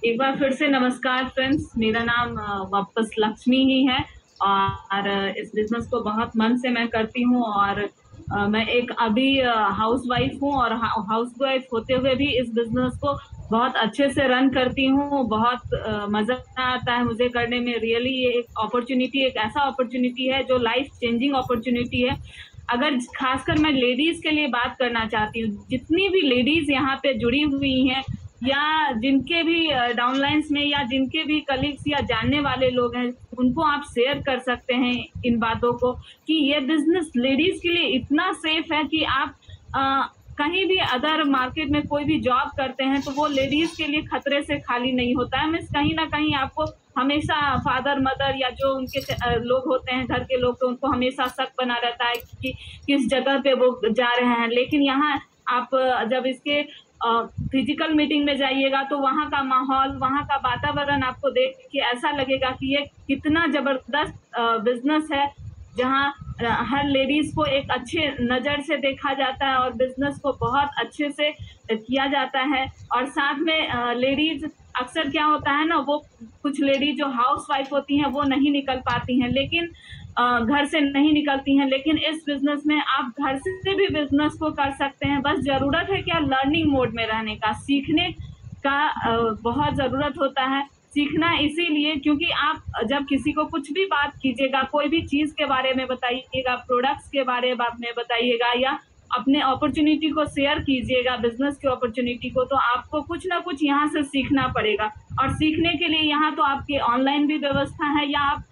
एक बार फिर से नमस्कार फ्रेंड्स मेरा नाम वापस लक्ष्मी ही है और इस बिज़नेस को बहुत मन से मैं करती हूँ और मैं एक अभी हाउस वाइफ हूँ और हाउस वाइफ होते हुए भी इस बिज़नेस को बहुत अच्छे से रन करती हूँ। बहुत मज़ा आता है मुझे करने में। रियली ये एक अपॉर्चुनिटी एक ऐसा अपॉर्चुनिटी है जो लाइफ चेंजिंग अपॉर्चुनिटी है। अगर खासकर मैं लेडीज़ के लिए बात करना चाहती हूँ, जितनी भी लेडीज़ यहाँ पे जुड़ी हुई हैं, या जिनके भी डाउनलाइंस में, या जिनके भी कलीग्स या जानने वाले लोग हैं, उनको आप शेयर कर सकते हैं इन बातों को कि ये बिज़नेस लेडीज़ के लिए इतना सेफ़ है कि आप कहीं भी अदर मार्केट में कोई भी जॉब करते हैं तो वो लेडीज़ के लिए खतरे से खाली नहीं होता है। मीन्स कहीं ना कहीं आपको हमेशा फादर मदर या जो उनके लोग होते हैं, घर के लोग तो उनको हमेशा शक बना रहता है कि किस जगह पे वो जा रहे हैं। लेकिन यहाँ आप जब इसके फ़िज़िकल मीटिंग में जाइएगा तो वहाँ का माहौल, वहाँ का वातावरण आपको देख के ऐसा लगेगा कि ये कितना ज़बरदस्त बिज़नेस है जहाँ हर लेडीज़ को एक अच्छे नज़र से देखा जाता है और बिज़नेस को बहुत अच्छे से किया जाता है। और साथ में लेडीज़ अक्सर क्या होता है ना, वो कुछ लेडीज़ जो हाउस वाइफ होती हैं, वो नहीं निकल पाती हैं। लेकिन घर से नहीं निकलती हैं। लेकिन इस बिज़नेस में आप घर से भी बिज़नेस को कर सकते हैं। बस ज़रूरत है क्या, लर्निंग मोड में रहने का, सीखने का बहुत ज़रूरत होता है। सीखना इसीलिए क्योंकि आप जब किसी को कुछ भी बात कीजिएगा, कोई भी चीज़ के बारे में बताइएगा प्रोडक्ट्स के बारे में बताइएगा या अपने अपॉर्चुनिटी को शेयर कीजिएगा बिज़नेस की अपॉर्चुनिटी को तो आपको कुछ ना कुछ यहाँ से सीखना पड़ेगा। और सीखने के लिए यहाँ तो आपके ऑनलाइन भी व्यवस्था है या आप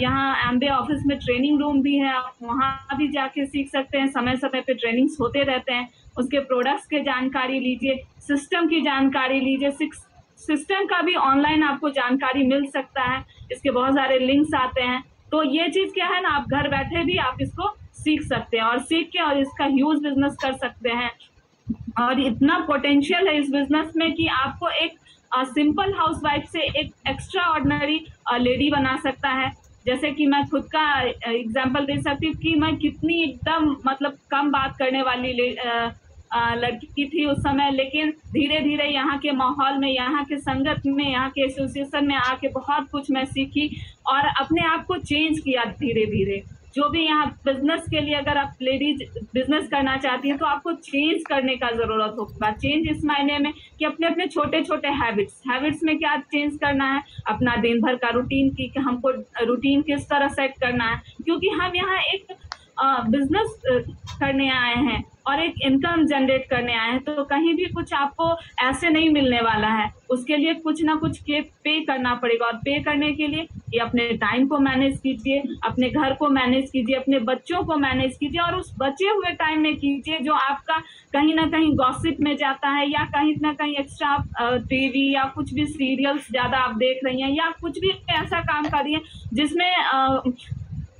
यहाँ एम ऑफ़िस में ट्रेनिंग रूम भी है, आप वहाँ भी जाके सीख सकते हैं। समय समय पे ट्रेनिंग्स होते रहते हैं। उसके प्रोडक्ट्स के जानकारी लीजिए सिस्टम की जानकारी लीजिए सिस्टम का भी ऑनलाइन आपको जानकारी मिल सकता है, इसके बहुत सारे लिंक्स आते हैं। तो ये चीज़ क्या है ना, आप घर बैठे भी आप इसको सीख सकते हैं और सीख के और इसका ह्यूज बिज़नेस कर सकते हैं। और इतना पोटेंशियल है इस बिज़नेस में कि आपको एक सिंपल हाउस वाइफ से एक एक्स्ट्रा ऑर्डनरी लेडी बना सकता है। जैसे कि मैं खुद का एग्ज़ाम्पल दे सकती हूँ कि मैं कितनी एकदम मतलब कम बात करने वाली लड़की थी उस समय, लेकिन धीरे धीरे यहाँ के माहौल में, यहाँ के संगत में, यहाँ के एसोसिएशन में आके बहुत कुछ मैं सीखी और अपने आप को चेंज किया धीरे धीरे जो भी यहाँ बिज़नेस के लिए अगर आप लेडीज़ बिज़नेस करना चाहती हैं तो आपको चेंज करने का ज़रूरत होगा चेंज इस मायने में कि अपने अपने छोटे छोटे हैबिट्स हैबिट्स में क्या चेंज करना है, अपना दिन भर का रूटीन की हमको रूटीन किस तरह सेट करना है, क्योंकि हम यहाँ एक बिज़नेस करने आए हैं और एक इनकम जनरेट करने आए हैं तो कहीं भी कुछ आपको ऐसे नहीं मिलने वाला है। उसके लिए कुछ ना कुछ के पे करना पड़ेगा और पे करने के लिए ये अपने टाइम को मैनेज कीजिए, अपने घर को मैनेज कीजिए, अपने बच्चों को मैनेज कीजिए और उस बचे हुए टाइम में कीजिए जो आपका कहीं ना कहीं गॉसिप में जाता है या कहीं ना कहीं एक्स्ट्रा टीवी या कुछ भी सीरियल्स ज़्यादा आप देख रही हैं या कुछ भी ऐसा काम कर रही करिए जिसमें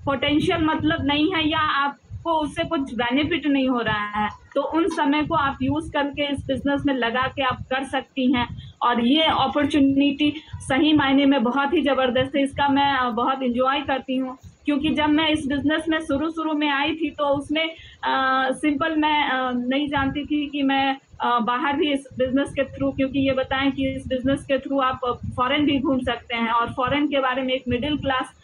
पोटेंशियल मतलब नहीं है या आप आपको उससे कुछ बेनिफिट नहीं हो रहा है तो उन समय को आप यूज़ करके इस बिज़नेस में लगा के आप कर सकती हैं। और ये अपॉर्चुनिटी सही मायने में बहुत ही ज़बरदस्त है इसका मैं बहुत इंजॉय करती हूँ। क्योंकि जब मैं इस बिज़नेस में शुरू शुरू में आई थी तो उसमें आ, सिंपल मैं आ, नहीं जानती थी कि मैं आ, बाहर भी इस बिज़नेस के थ्रू क्योंकि ये बताएँ कि इस बिज़नेस के थ्रू आप फॉरेन भी घूम सकते हैं। और फॉरेन के बारे में एक मिडिल क्लास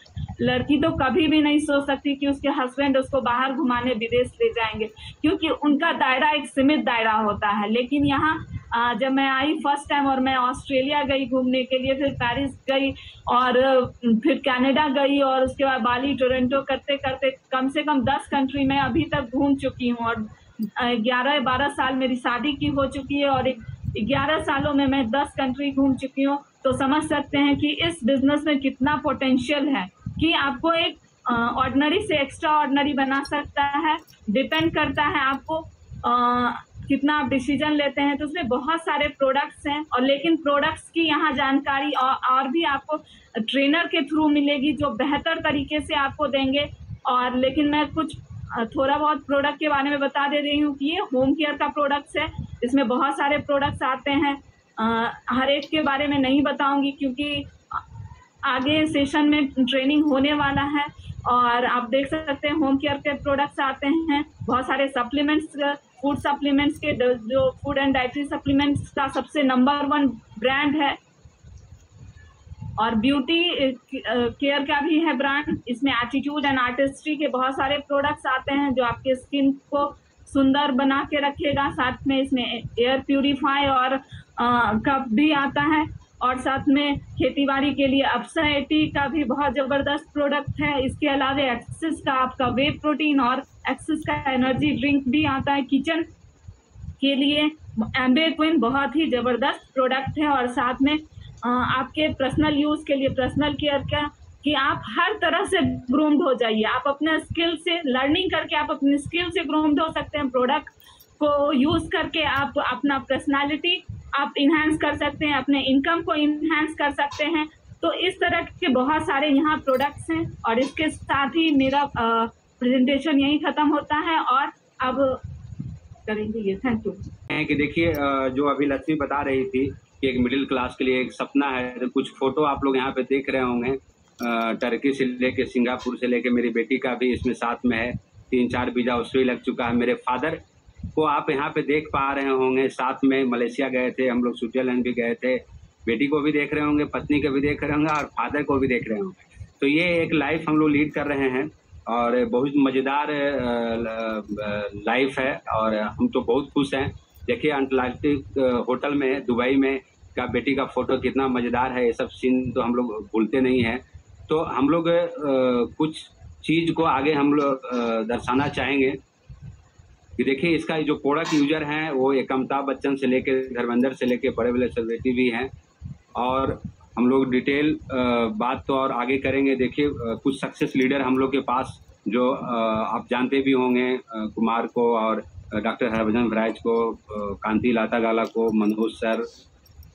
लड़की तो कभी भी नहीं सोच सकती कि उसके हस्बैंड उसको बाहर घुमाने विदेश ले जाएँगे। क्योंकि उनका दायरा एक सीमित दायरा होता है। लेकिन यहाँ जब मैं आई फ़र्स्ट टाइम और मैं ऑस्ट्रेलिया गई घूमने के लिए, फिर पेरिस गई और फिर कनाडा गई और उसके बाद बाली टोरंटो करते करते कम से कम दस कंट्री में अभी तक घूम चुकी हूँ और ग्यारह, बारह साल मेरी शादी की हो चुकी है और ग्यारह सालों में मैं दस कंट्री घूम चुकी हूँ। तो समझ सकते हैं कि इस बिज़नेस में कितना पोटेंशियल है। कि आपको एक ऑर्डनरी से एक्स्ट्रा ऑर्डनरी बना सकता है डिपेंड करता है आपको आ, कितना आप डिसीज़न लेते हैं तो उसमें बहुत सारे प्रोडक्ट्स हैं और लेकिन प्रोडक्ट्स की यहाँ जानकारी और, और भी आपको ट्रेनर के थ्रू मिलेगी जो बेहतर तरीके से आपको देंगे और लेकिन मैं कुछ थोड़ा बहुत प्रोडक्ट के बारे में बता दे रही हूँ कि ये होम केयर का प्रोडक्ट्स है इसमें बहुत सारे प्रोडक्ट्स आते हैं हर एक के बारे में नहीं बताऊँगी क्योंकि आगे सेशन में ट्रेनिंग होने वाला है और आप देख सकते हैं होम केयर के प्रोडक्ट्स आते हैं। बहुत सारे सप्लीमेंट्स फ़ूड सप्लीमेंट्स के, जो फ़ूड एंड डाइटरी सप्लीमेंट्स का सबसे नंबर वन ब्रांड है। और ब्यूटी केयर का भी है ब्रांड इसमें एटीट्यूड एंड आर्टिस्ट्री के बहुत सारे प्रोडक्ट्स आते हैं जो आपके स्किन को सुंदर बना के रखेगा। साथ में इसमें एयर प्यूरिफाई और कप भी आता है। और साथ में खेतीबाड़ी के लिए अपसा एटी का भी बहुत ज़बरदस्त प्रोडक्ट है। इसके अलावा एक्सिस का आपका वे प्रोटीन और एक्सिस का एनर्जी ड्रिंक भी आता है किचन के लिए। एम्बे क्विन बहुत ही ज़बरदस्त प्रोडक्ट है और साथ में आपके पर्सनल यूज़ के लिए पर्सनल केयर का कि आप हर तरह से ग्रूम्ड हो जाइए। आप अपने स्किल से लर्निंग करके आप अपने स्किल से ग्रूम्ड हो सकते हैं। प्रोडक्ट को यूज़ करके आप अपना पर्सनालिटी आप इन्हांस कर सकते हैं, अपने इनकम को इन्हांस कर सकते हैं। तो इस तरह के बहुत सारे यहाँ प्रोडक्ट्स हैं और इसके साथ ही मेरा प्रेजेंटेशन यही ख़त्म होता है और अब करेंगे ये। थैंक यू कि देखिए जो अभी लक्ष्मी बता रही थी कि एक मिडिल क्लास के लिए एक सपना है तो कुछ फ़ोटो आप लोग यहाँ पे देख रहे होंगे। टर्की से लेके सिंगापुर से लेके मेरी बेटी का भी इसमें साथ में है। तीन चार वीज़ा उससे भी लग चुका है। मेरे फादर को आप यहाँ पे देख पा रहे होंगे। साथ में मलेशिया गए थे, हम लोग स्विट्जरलैंड भी गए थे। बेटी को भी देख रहे होंगे, पत्नी को भी देख रहे होंगे और फादर को भी देख रहे होंगे। तो ये एक लाइफ हम लोग लीड कर रहे हैं और बहुत मज़ेदार लाइफ है और हम तो बहुत खुश हैं। देखिए अंटलास्टिक होटल में दुबई में का बेटी का फ़ोटो कितना मज़ेदार है। ये सब सीन तो हम लोग भूलते नहीं हैं। तो हम लोग कुछ चीज़ को आगे हम लोग दर्शाना चाहेंगे। कि देखिए, इसका जो प्रोडक्ट यूज़र हैं, वो एक अमिताभ बच्चन से लेके, धर्मेंद्र से लेके, बड़े बड़े सेलिब्रिटी भी हैं। और हम लोग डिटेल बात तो और आगे करेंगे। देखिए कुछ सक्सेस लीडर हम लोग के पास जो आप जानते भी होंगे कुमार को और डॉक्टर हरभजन भराज को कांति लाता गाला को, मनोज सर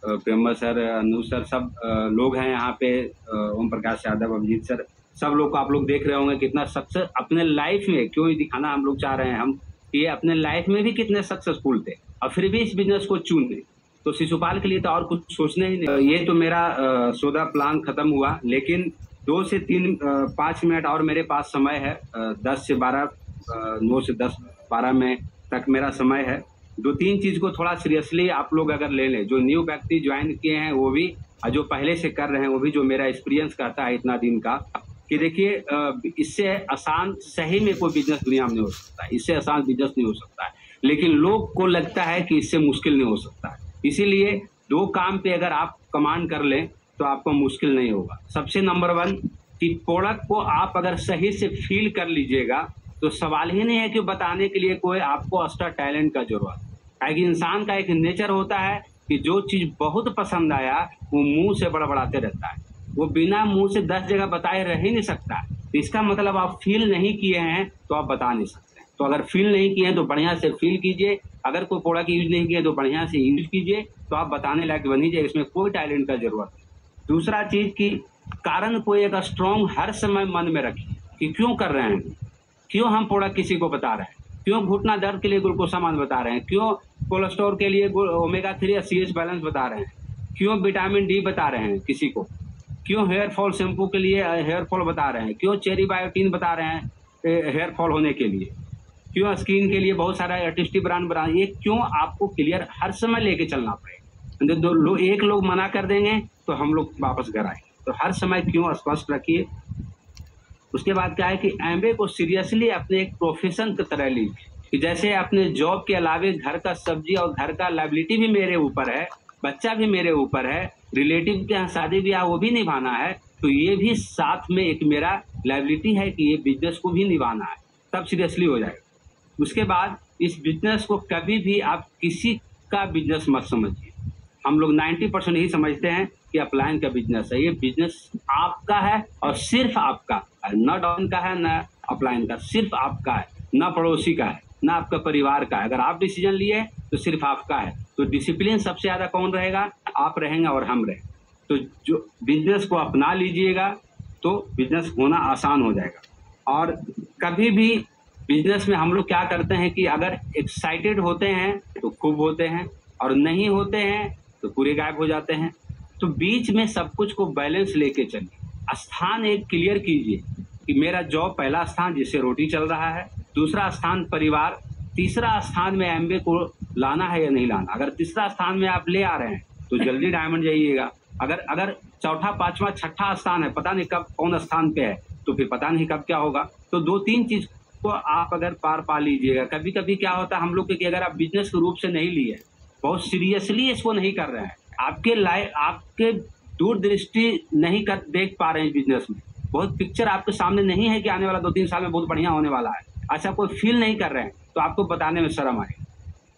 प्रेमर सर, अनु सर, सब लोग हैं यहाँ पे ओम प्रकाश यादव, अभिजीत सर। सब लोग को आप लोग देख रहे होंगे कितना सक्सेस अपने लाइफ में क्यों दिखाना हम लोग चाह रहे हैं। हम ये अपने लाइफ में भी कितने सक्सेसफुल थे, और फिर भी इस बिज़नेस को चुन। तो शिशुपाल के लिए तो और कुछ सोचने ही नहीं। ये तो मेरा सौदा प्लान खत्म हुआ, लेकिन दो से तीन पाँच मिनट और मेरे पास समय है। दस से बारह नौ से दस, बारह में तक मेरा समय है। दो तीन चीज़ को थोड़ा सीरियसली आप लोग अगर ले लें, जो न्यू व्यक्ति ज्वाइन किए हैं, वो भी, और जो पहले से कर रहे हैं, वो भी जो मेरा एक्सपीरियंस करता है इतना दिन का कि देखिए इससे आसान, सही में कोई बिज़नेस दुनिया में नहीं हो सकता। है इससे आसान बिज़नेस नहीं हो सकता। है लेकिन लोग को लगता है कि इससे मुश्किल नहीं हो सकता। है इसीलिए दो काम पे अगर आप कमांड कर लें तो आपको मुश्किल नहीं होगा। सबसे नंबर वन कि प्रोडक्ट को आप अगर सही से फील कर लीजिएगा तो सवाल ही नहीं है कि बताने के लिए कोई आपको एक्स्ट्रा टैलेंट का ज़रूरत। है कि इंसान का एक नेचर होता है कि जो चीज़ बहुत पसंद आया, वो मुँह से बड़बड़ाते रहता है। वो बिना मुँह से दस जगह बताए रह ही नहीं सकता। तो इसका मतलब आप फील नहीं किए हैं तो आप बता नहीं सकते। तो अगर फील नहीं किए हैं तो बढ़िया से फील कीजिए। अगर कोई प्रोडक्ट यूज़ नहीं किए तो बढ़िया से यूज़ कीजिए। तो आप बताने लायक बनीजिए इसमें कोई टैलेंट का ज़रूरत नहीं। दूसरा चीज़ की कारण को एक स्ट्रॉन्ग हर समय मन में रखिए कि क्यों कर रहे हैं। क्यों हम प्रोडक्ट किसी को बता रहे हैं? क्यों घुटना दर्द के लिए ग्लूकोसामान बता रहे हैं? क्यों कोलेस्ट्रॉल के लिए ओमेगा थ्री या सी एच बैलेंस बता रहे हैं? क्यों विटामिन डी बता रहे हैं किसी को? क्यों हेयर फॉल शैम्पू के लिए हेयर फॉल बता रहे हैं? क्यों चेरी बायोटीन बता रहे हैं हेयर फॉल होने के लिए? क्यों स्किन के लिए बहुत सारा आर्टिस्टिक ब्रांड बना ये क्यों आपको क्लियर हर समय लेके चलना पड़ेगा दो लो, एक लोग मना कर देंगे तो हम लोग वापस घर आए। तो हर समय क्यों स्पष्ट रखिए? उसके बाद क्या है कि एम को सीरियसली अपने एक प्रोफेशन की तरह लीजिए। कि जैसे अपने जॉब के अलावे घर का सब्ज़ी और घर का लाइबिलिटी भी मेरे ऊपर है बच्चा भी मेरे ऊपर है रिलेटिव के यहाँ शादी ब्याह वो भी निभाना है तो ये भी साथ में एक मेरा लाइबिलिटी है कि ये बिज़नेस को भी निभाना है। तब सीरियसली हो जाएगा। उसके बाद इस बिज़नेस को कभी भी आप किसी का बिज़नेस मत समझिए। हम लोग 90 परसेंट यही समझते हैं कि अपलाइन का बिज़नेस है। ये बिज़नेस आपका है और सिर्फ़ आपका न डाउन का है, न अपलाइन का। सिर्फ़ आपका है, न पड़ोसी का है। न आपका परिवार का है। अगर आप डिसीज़न लिए तो सिर्फ़ आपका है। तो डिसिप्लिन सबसे ज़्यादा कौन रहेगा? आप रहेंगे और हम रहें। तो जो बिज़नेस को अपना लीजिएगा तो बिज़नेस होना आसान हो जाएगा। और कभी भी बिज़नेस में हम लोग क्या करते हैं कि अगर एक्साइटेड होते हैं तो खूब होते हैं। और नहीं होते हैं तो पूरे गायब हो जाते हैं। तो बीच में सब कुछ को बैलेंस लेके चलिए। स्थान एक क्लियर कीजिए कि मेरा जॉब पहला स्थान जिससे रोटी चल रहा है दूसरा स्थान परिवार, तीसरा स्थान में एमबे को लाना है या नहीं लाना? अगर तीसरा स्थान में आप ले आ रहे हैं तो जल्दी डायमंड जाइएगा। अगर अगर चौथा, पांचवा, छठा स्थान है, पता नहीं कब कौन स्थान पे है तो फिर पता नहीं कब क्या होगा। तो दो, तीन चीज़ को आप अगर पार पा लीजिएगा। कभी कभी क्या होता है हम लोग कि अगर आप बिज़नेस के रूप से नहीं लिए, बहुत सीरियसली इसको नहीं कर रहे हैं, आपके लाइफ आपके दूरदृष्टि नहीं कर, देख पा रहे हैं बिज़नेस में। बहुत पिक्चर आपके सामने नहीं है कि आने वाला दो, तीन साल में बहुत बढ़िया होने वाला है। अच्छा कोई फील नहीं कर रहे हैं तो आपको बताने में शर्म आएगा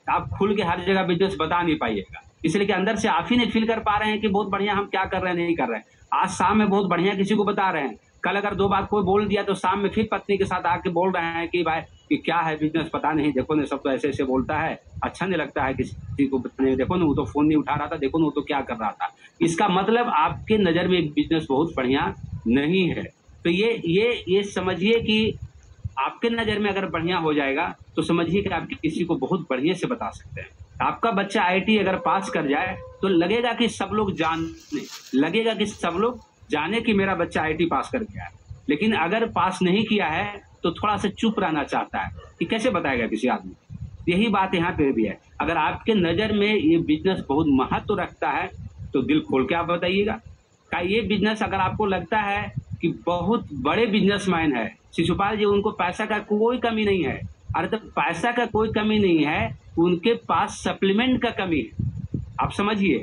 आप खुल के हर जगह बिज़नेस बता नहीं पाइएगा। इसलिए कि अंदर से आप ही नहीं फील कर पा रहे हैं कि बहुत बढ़िया हम क्या कर रहे हैं, नहीं कर रहे हैं। आज शाम में बहुत बढ़िया किसी को बता रहे हैं। कल अगर दो बात कोई बोल दिया तो शाम में फिर पत्नी के साथ आके बोल रहे हैं कि भाई, कि क्या है बिज़नेस पता नहीं। देखो ना, सब तो ऐसे ऐसे बोलता है। अच्छा नहीं लगता है किसी को बताने देखो ना, वो तो फ़ोन नहीं उठा रहा था, देखो ना, वो तो क्या कर रहा था। इसका मतलब आपके नज़र में बिज़नेस बहुत बढ़िया नहीं है। तो ये ये ये समझिए कि आपके नज़र में अगर बढ़िया हो जाएगा तो समझिए कि आप किसी को बहुत बढ़िया से बता सकते हैं। आपका बच्चा आईटी अगर पास कर जाए तो लगेगा कि सब लोग जाने, लगेगा कि सब लोग जाने कि मेरा बच्चा आईटी पास कर गया है। लेकिन अगर पास नहीं किया है तो थोड़ा सा चुप रहना चाहता है, कि कैसे बताएगा किसी आदमी यही बात यहाँ पे भी है। अगर आपके नज़र में ये बिज़नेस बहुत महत्व रखता है तो दिल खोल के आप बताइएगा। क्या ये बिज़नेस अगर आपको लगता है कि बहुत बड़े बिजनेसमैन है। शिशुपाल जी, उनको पैसा का कोई कमी नहीं है। अरे तो पैसा का कोई कमी नहीं है, उनके पास सप्लीमेंट का कमी है। आप समझिए,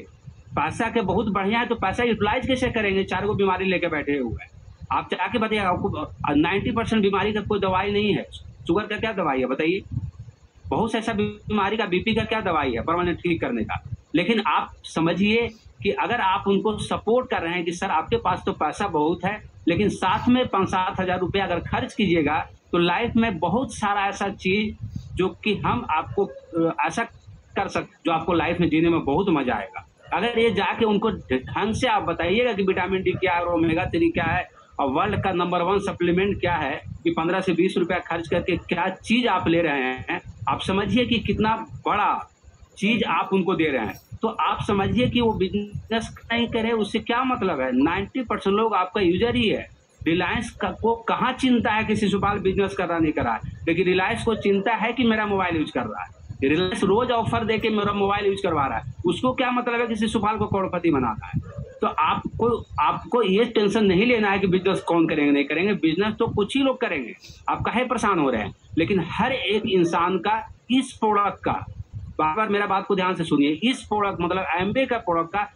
पैसा के बहुत बढ़िया है तो पैसा यूटिलाइज कैसे करेंगे? चार गो बीमारी लेके बैठे हुए हैं। आप जाके बताइए, आपको नाइन्टी परसेंट बीमारी का कोई दवाई नहीं है। शुगर का क्या दवाई है, बताइए। बहुत ऐसा बीमारी का बीपी का क्या दवाई है परमानेंट ठीक करने का। लेकिन आप समझिए कि अगर आप उनको सपोर्ट कर रहे हैं कि, सर, आपके पास तो पैसा बहुत है लेकिन साथ में पाँच सात हज़ार रुपया अगर खर्च कीजिएगा तो लाइफ में बहुत सारा ऐसा चीज़ जो कि हम आपको ऐसा कर सक, जो आपको लाइफ में जीने में बहुत मज़ा आएगा। अगर ये जाके उनको ढंग से आप बताइएगा कि विटामिन डी क्या है और ओमेगा थ्री क्या है, और वर्ल्ड का नंबर वन सप्लीमेंट क्या है, कि पंद्रह से बीस रुपया खर्च करके क्या चीज़ आप ले रहे हैं, आप समझिए कि कितना बड़ा चीज़ आप उनको दे रहे हैं। तो आप समझिए कि वो बिज़नेस नहीं करे, उससे क्या मतलब है? नाइन्टी परसेंट लोग आपका यूज़र ही है। रिलायंस को कहाँ चिंता है कि शिशुपाल बिज़नेस कर रहा नहीं कर रहा है? लेकिन रिलायंस को चिंता है कि मेरा मोबाइल यूज़ कर रहा है। रिलायंस रोज ऑफ़र दे के मेरा मोबाइल यूज़ करवा रहा है। उसको क्या मतलब है कि शिशुपाल को करोड़पति बनाना है? तो आपको आपको ये टेंशन नहीं लेना है कि बिज़नेस कौन करेंगे, नहीं करेंगे। बिज़नेस तो कुछ ही लोग करेंगे। आप कहे परेशान हो रहे हैं। लेकिन हर एक इंसान का, इस प्रोडक्ट का बार बार मेरा बात को ध्यान से सुनिए। इस प्रोडक्ट मतलब एम्बे का प्रोडक्ट का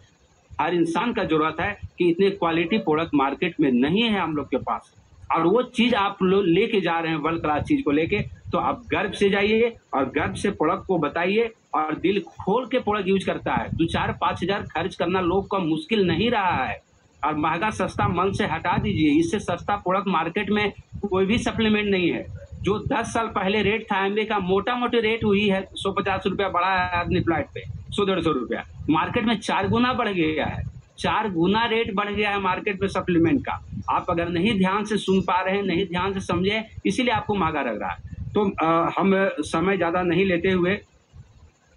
हर इंसान का ज़रूरत है कि इतने क्वालिटी प्रोडक्ट मार्केट में नहीं है हम लोग के पास। और वो चीज़ आप लोग लेके जा रहे हैं वर्ल्ड क्लास चीज़ को लेके तो आप गर्व से जाइए और गर्व से प्रोडक्ट को बताइए और दिल खोल के प्रोडक्ट यूज़ करता है। दो चार, पाँच हज़ार खर्च करना लोग का मुश्किल नहीं रहा है। और महँगा सस्ता मन से हटा दीजिए। इससे सस्ता प्रोडक्ट मार्केट में कोई भी सप्लीमेंट नहीं है। जो 10 साल पहले रेट था एमबे का मोटा मोटी रेट हुई है सौ पचास रुपया बढ़ा है आदमी फ़्लाइट पे सौ डेढ़ सौ रुपया। मार्केट में चार गुना बढ़ गया है। चार गुना रेट बढ़ गया है मार्केट में सप्लीमेंट का। आप अगर नहीं ध्यान से सुन पा रहे हैं नहीं ध्यान से समझे इसीलिए आपको महँगा लग रहा है। तो आ, हम समय ज़्यादा नहीं लेते हुए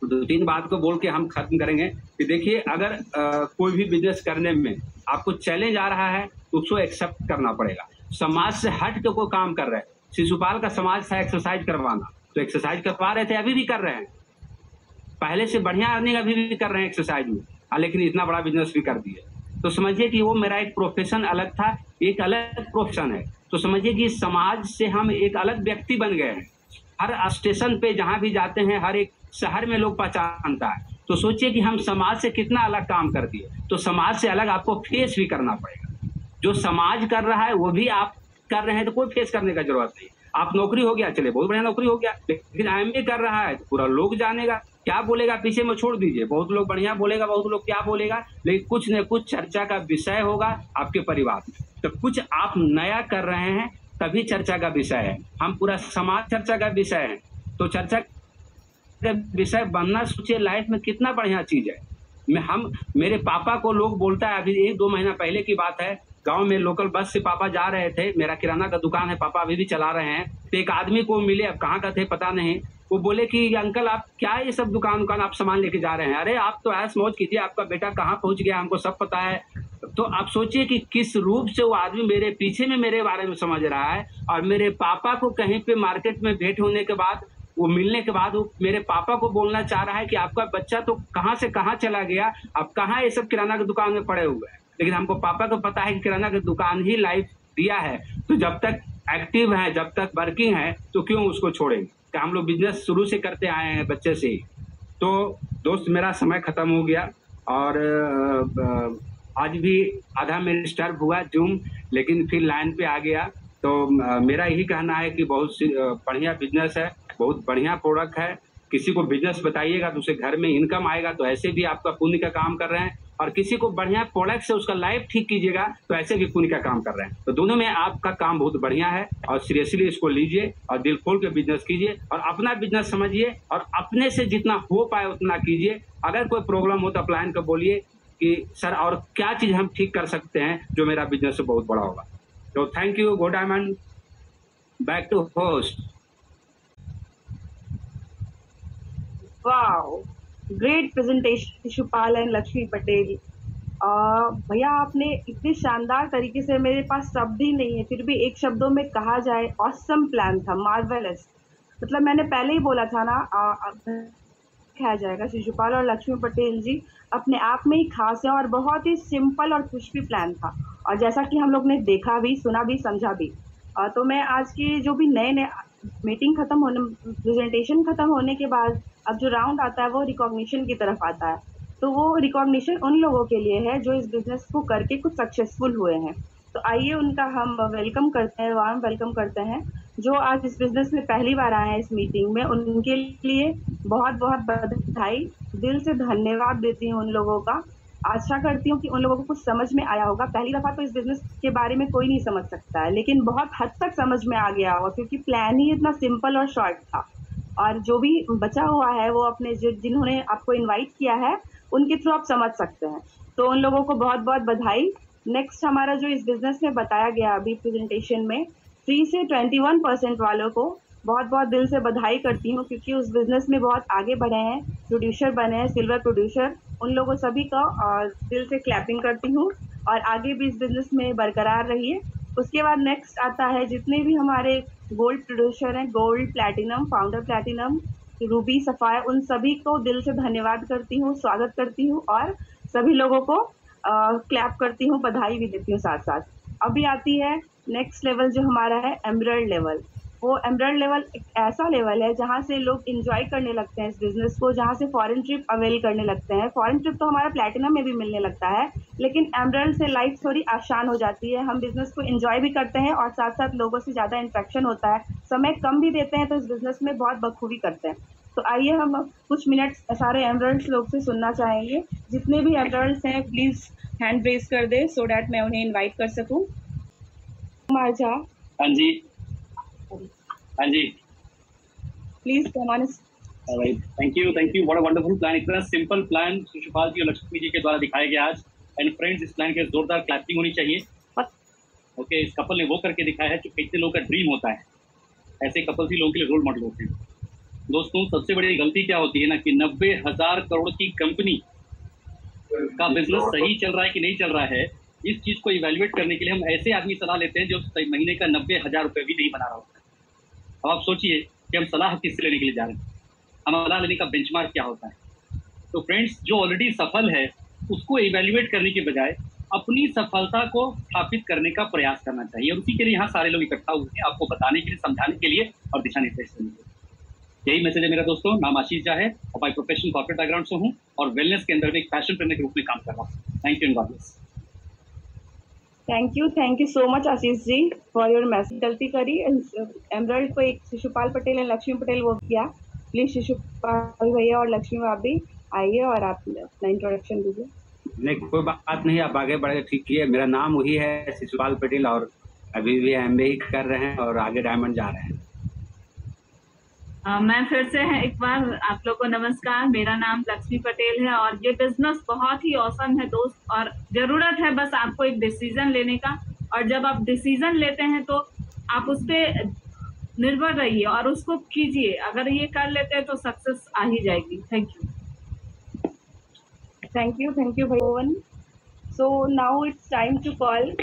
दो तीन बात को बोल के हम खत्म करेंगे कि देखिए अगर आ, कोई भी बिज़नेस करने में आपको चैलेंज आ रहा है तो उसको एक्सेप्ट करना पड़ेगा। समाज से हट के कोई काम कर रहे हैं शिशुपाल का समाज था एक्सरसाइज करवाना। तो एक्सरसाइज करवा रहे थे, अभी भी कर रहे हैं। पहले से बढ़िया अर्निंग अभी भी कर रहे हैं एक्सरसाइज में। लेकिन इतना बड़ा बिज़नेस भी कर दिया। तो समझिए कि वो मेरा एक प्रोफेशन अलग था, एक अलग प्रोफेशन है। तो समझिए कि समाज से हम एक अलग व्यक्ति बन गए हैं। हर स्टेशन पे जहाँ भी जाते हैं, हर एक शहर में लोग पहचानता है। तो सोचिए कि हम समाज से कितना अलग काम कर दिए। तो समाज से अलग आपको फेस भी करना पड़ेगा। जो समाज कर रहा है, वो भी आप कर रहे हैं तो कोई फेस करने का ज़रूरत नहीं। आप नौकरी हो गया चले बहुत बढ़िया नौकरी हो गया। लेकिन एम कर रहा है तो पूरा लोग जानेगा, क्या बोलेगा, पीछे में छोड़ दीजिए। बहुत लोग बढ़िया बोलेगा, बहुत लोग क्या बोलेगा, लेकिन कुछ न कुछ चर्चा का विषय होगा आपके परिवार में। तो कुछ आप नया कर रहे हैं, तभी चर्चा का विषय है। हम पूरा समाज चर्चा का विषय है। तो चर्चा का विषय बनना, सोचिए लाइफ में कितना बढ़िया चीज़ है। मैं हम, मेरे पापा को लोग बोलता है, अभी एक दो महीना पहले की बात है गाँव में लोकल बस से पापा जा रहे थे। मेरा किराना का दुकान है, पापा अभी भी चला रहे हैं। तो एक आदमी को मिले, अब कहाँ का थे पता नहीं। वो बोले कि अंकल आप क्या ये सब दुकान दुकान आप सामान लेके जा रहे हैं? अरे, आप तो ऐस मौज कीजिए, आपका बेटा कहाँ पहुँच गया, हमको सब पता है। तो आप सोचिए कि किस रूप से वो आदमी मेरे पीछे में मेरे बारे में समझ रहा है। और मेरे पापा को कहीं पे मार्केट में भेंट होने के बाद, वो मिलने के बाद वो मेरे पापा को बोलना चाह रहा है कि आपका बच्चा तो कहाँ से कहाँ चला गया अब कहाँ ये सब किराना की दुकान में पड़े हुए हैं? लेकिन हमको पापा को पता है कि किराना की दुकान ही लाइफ दिया है। तो जब तक एक्टिव है, जब तक वर्किंग है तो क्यों उसको छोड़ेंगे कि हम लोग बिज़नेस शुरू से करते आए हैं बच्चे से? ही तो दोस्त, मेरा समय खत्म हो गया और आज भी आधा में डिस्टर्ब हुआ जूम लेकिन फिर लाइन पे आ गया। तो मेरा यही कहना है कि बहुत बढ़िया बिज़नेस है, बहुत बढ़िया प्रोडक्ट है। किसी को बिज़नेस बताइएगा तो उसे घर में इनकम आएगा तो ऐसे भी आपका पुण्य का काम कर रहे हैं। और किसी को बढ़िया प्रोडक्ट से उसका लाइफ ठीक कीजिएगा तो ऐसे भी पुण्य का काम कर रहे हैं। तो दोनों में आपका काम बहुत बढ़िया है और सीरियसली इसको लीजिए और दिल खोल के बिज़नेस कीजिए और अपना बिज़नेस समझिए और अपने से जितना हो पाए उतना कीजिए। अगर कोई प्रॉब्लम हो तो अपलाइन को बोलिए कि, सर, और क्या चीज़ हम ठीक कर सकते हैं जो मेरा बिज़नेस बहुत बड़ा होगा? तो thank you good diamond back to host Wow. Great presentation Shishupal and Lakshmi Patel भैया, आपने इतने शानदार तरीके से मेरे पास शब्द ही नहीं है, फिर भी एक शब्दों में कहा जाए ऑसम प्लान था मार्वेलस मतलब मैंने पहले ही बोला था ना कहा जाएगा शिशुपाल और लक्ष्मी पटेल जी, अपने आप में ही खास है और बहुत ही सिंपल और खुश भी प्लान था. और जैसा कि हम लोग ने देखा भी, सुना भी, समझा भी. तो मैं आज के जो भी नए नए मीटिंग खत्म होने प्रेजेंटेशन खत्म होने के बाद, अब जो राउंड आता है, वो रिकॉग्निशन की तरफ़ आता है। तो वो रिकॉग्निशन उन लोगों के लिए है, जो इस बिज़नेस को करके कुछ सक्सेसफुल हुए हैं। तो आइए उनका हम वेलकम करते हैं वार्म वेलकम करते हैं, जो आज इस बिज़नेस में पहली बार आए हैं इस मीटिंग में। उनके लिए बहुत बहुत बधाई, दिल से धन्यवाद देती हूँ उन लोगों का। आशा करती हूँ कि उन लोगों को कुछ समझ में आया होगा। पहली दफ़ा तो इस बिज़नेस के बारे में कोई नहीं समझ सकता है, लेकिन बहुत हद तक समझ में आ गया होगा, क्योंकि प्लान ही इतना सिंपल और शॉर्ट था। और जो भी बचा हुआ है, वो अपने जो, जिन्होंने आपको इनवाइट किया है, उनके थ्रू आप समझ सकते हैं। तो उन लोगों को बहुत बहुत बधाई। नेक्स्ट हमारा जो इस बिज़नेस में बताया गया अभी प्रेजेंटेशन में थ्री से ट्वेंटी वन परसेंट वालों को बहुत बहुत दिल से बधाई करती हूँ क्योंकि उस बिज़नेस में बहुत आगे बढ़े हैं प्रोड्यूसर बने हैं सिल्वर प्रोड्यूसर उन लोगों सभी का, और दिल से क्लैपिंग करती हूँ और आगे भी इस बिज़नेस में बरकरार रहिए। उसके बाद नेक्स्ट आता है जितने भी हमारे गोल्ड प्रोड्यूसर हैं gold platinum founder platinum ruby sapphire उन सभी को दिल से धन्यवाद करती हूँ, स्वागत करती हूँ और सभी लोगों को क्लैप करती हूँ, बधाई भी देती हूँ साथ साथ अभी आती है नेक्स्ट लेवल जो हमारा है एमरल्ड लेवल वो एमरल्ड लेवल एक ऐसा लेवल है जहाँ से लोग इंजॉय करने लगते हैं इस बिज़नेस को, जहाँ से फॉरेन ट्रिप अवेल करने लगते हैं। फॉरेन ट्रिप तो हमारा प्लेटिनम में भी मिलने लगता है, लेकिन एमरल्ड से लाइफ थोड़ी आसान हो जाती है। हम बिज़नेस को इंजॉय भी करते हैं और साथ साथ लोगों से ज़्यादा इंट्रैक्शन होता है। समय कम भी देते हैं तो इस बिज़नेस में बहुत बखूबी करते हैं। तो आइए हम कुछ मिनट सारे एमरल्ड्स लोग से सुनना चाहेंगे। जितने भी एमरल्ड्स हैं प्लीज़ हैंड रेज कर दे सो डैट मैं उन्हें इन्वाइट कर सकूँ। कुमार हाँ जी। हाँ जी। Please thank you thank you what a wonderful plan इतना सिंपल प्लान शिशुपाल जी और लक्ष्मी जी के द्वारा दिखाया गया आज. एंड फ्रेंड्स इस प्लान के जोरदार क्लैपिंग होनी चाहिए. ओके इस कपल ने वो करके दिखाया है जो कितने लोगों का ड्रीम होता है. ऐसे कपल्स ही लोगों के लिए रोल मॉडल होते हैं। दोस्तों सबसे बड़ी गलती क्या होती है ना कि नब्बे हज़ार करोड़ की कंपनी का बिज़नेस सही चल रहा है कि नहीं चल रहा है? इस चीज़ को इवेल्युएट करने के लिए हम ऐसे आदमी सलाह लेते हैं जो महीने का नब्बे हज़ार रुपये भी नहीं बना रहा होता। अब आप सोचिए कि हम सलाह किससे लेने के लिए जा रहे हैं? हम सलाह लेने का बेंचमार्क क्या होता है? तो फ्रेंड्स जो ऑलरेडी सफल है, उसको इवेल्युएट करने के बजाय अपनी सफलता को स्थापित करने का प्रयास करना चाहिए। और उसी के लिए यहाँ सारे लोग इकट्ठा हुए हैं आपको बताने के लिए, समझाने के लिए और दिशा निर्देश देने के लिए। यही मैसेज है मेरा दोस्तों। नाम आशीष झा है और बाई प्रोफेशनल कॉर्पोरेट बैकग्राउंड से हूँ और वेलनेस के अंदर में एक फ़ैशन ट्रेनर के रूप में काम कर रहा हूँ। Thank you and God thank you thank you so much Ashish ji for your message गलती करी एमरल्ड को एक शिशुपाल पटेल एंड लक्ष्मी पटेल वो किया। प्लीज़ शिशुपाल भैया और लक्ष्मी आप भी आइए और आप अपना इंट्रोडक्शन दीजिए। नहीं कोई बात नहीं आप आगे बढ़े ठीक किए। मेरा नाम वही है शिशुपाल पटेल और अभी भी एम कर रहे हैं और आगे डायमंड जा रहे हैं। Uh, मैं फिर से एक बार, आप लोग को नमस्कार। मेरा नाम लक्ष्मी पटेल है और ये बिज़नेस बहुत ही औसम है दोस्त और ज़रूरत है बस आपको एक डिसीज़न लेने का। और जब आप डिसीज़न लेते हैं तो आप उस पर निर्भर रहिए और उसको कीजिए। अगर ये कर लेते हैं तो सक्सेस आ ही जाएगी। Thank you thank you thank you भगवान so now it's time to call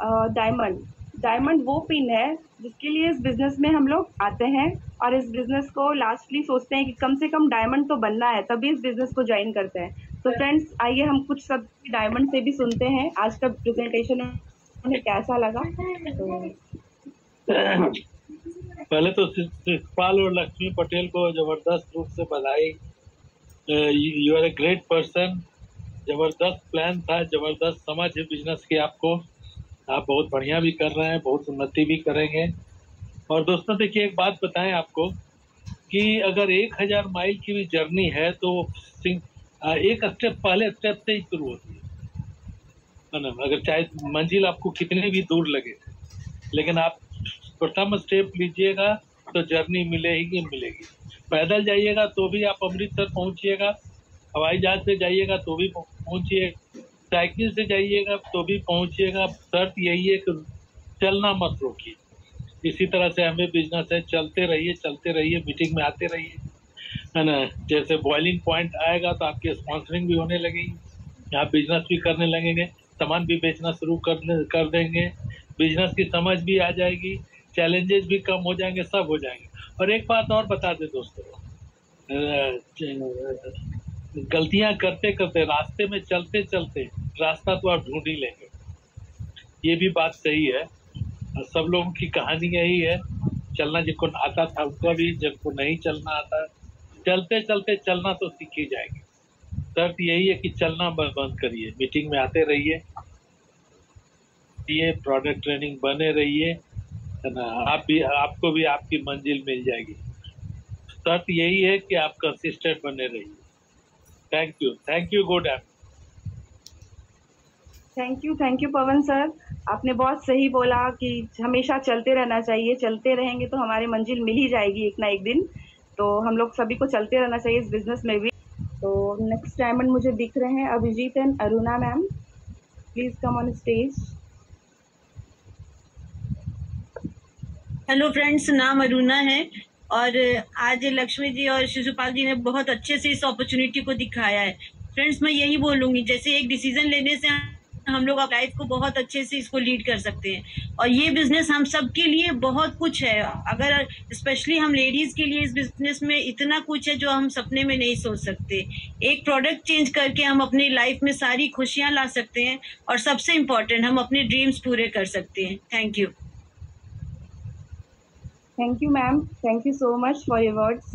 diamond diamond वो पिन है जिसके लिए इस बिज़नेस में हम लोग आते हैं। और इस बिज़नेस को लास्टली सोचते हैं कि कम से कम डायमंड तो बनना है, तभी इस बिज़नेस को ज्वाइन करते हैं। तो फ्रेंड्स आइए हम कुछ सब डायमंड से भी सुनते हैं। आज का प्रेजेंटेशन उन्हें कैसा लगा? तो पहले तो शिवपाल और लक्ष्मी पटेल को ज़बरदस्त रूप से बधाई। You are a great person ज़बरदस्त प्लान था, ज़बरदस्त समझ है बिज़नेस की आपको। आप बहुत बढ़िया भी कर रहे हैं, बहुत उन्नति भी करेंगे। और दोस्तों, देखिए, एक बात बताएँ आपको कि अगर एक हज़ार माइल की भी जर्नी है तो एक स्टेप पहले स्टेप से ही शुरू होती है। ना? अगर चाहे मंजिल आपको कितनी भी दूर लगे, लेकिन आप प्रथम स्टेप लीजिएगा तो जर्नी मिलेगी मिलेगी। पैदल जाइएगा तो भी आप अमृतसर पहुंचिएगा, हवाई जहाज़ से जाइएगा तो भी पहुंचिए साइकिल से जाइएगा तो भी पहुंचिएगा। शर्त यही है कि चलना मत रोकिए। इसी तरह से हमें बिज़नेस है, चलते रहिए चलते रहिए मीटिंग में आते रहिए। है ना? जैसे बॉइलिंग पॉइंट आएगा तो आपकी स्पॉन्सरिंग भी होने लगेगी। आप बिज़नेस भी करने लगेंगे, सामान भी बेचना शुरू कर कर देंगे। बिज़नेस की समझ भी आ जाएगी चैलेंजेस भी कम हो जाएँगे, सब हो जाएँगे। और एक बात और बता दें दोस्तों। गलतियाँ करते करते, रास्ते में चलते चलते रास्ता तो आप ढूंढ ही लेंगे। ये भी बात सही है। सब लोगों की कहानी यही है। चलना जिनको आता था, उनका भी, जिनको नहीं चलना आता, चलते चलते, चलना तो सीख ही जाएँगे। शर्त यही है कि चलना बंद करिए। मीटिंग में आते रहिए। ये प्रोडक्ट ट्रेनिंग बने रहिए, है ना? आप भी, आपको भी आपकी मंजिल मिल जाएगी। शर्त यही है कि आप कंसिस्टेंट बने रहिए। Thank you thank you good app thank you thank you Pawan sir आपने बहुत सही बोला कि हमेशा चलते रहना चाहिए। चलते रहेंगे तो हमारी मंजिल मिल ही जाएगी एक ना एक दिन। तो हम लोग सभी को चलते रहना चाहिए इस बिज़नेस में भी। तो नेक्स्ट डायमंड मुझे दिख रहे हैं Abhijeet and Aruna ma'am please come on stage hello friends नाम अरुणा है। और आज लक्ष्मी जी और शिशुपाल जी ने बहुत अच्छे से इस अपॉर्चुनिटी को दिखाया है। फ्रेंड्स मैं यही बोलूँगी, जैसे एक डिसीज़न लेने से हम लोग लाइफ को बहुत अच्छे से इसको लीड कर सकते हैं। और ये बिज़नेस हम सब के लिए बहुत कुछ है। अगर स्पेशली हम लेडीज़ के लिए इस बिज़नेस में इतना कुछ है जो हम सपने में नहीं सोच सकते। एक प्रोडक्ट चेंज करके हम अपनी लाइफ में सारी खुशियाँ ला सकते हैं और सबसे इम्पोर्टेंट हम अपने ड्रीम्स पूरे कर सकते हैं। Thank you thank you ma'am thank you so much for your words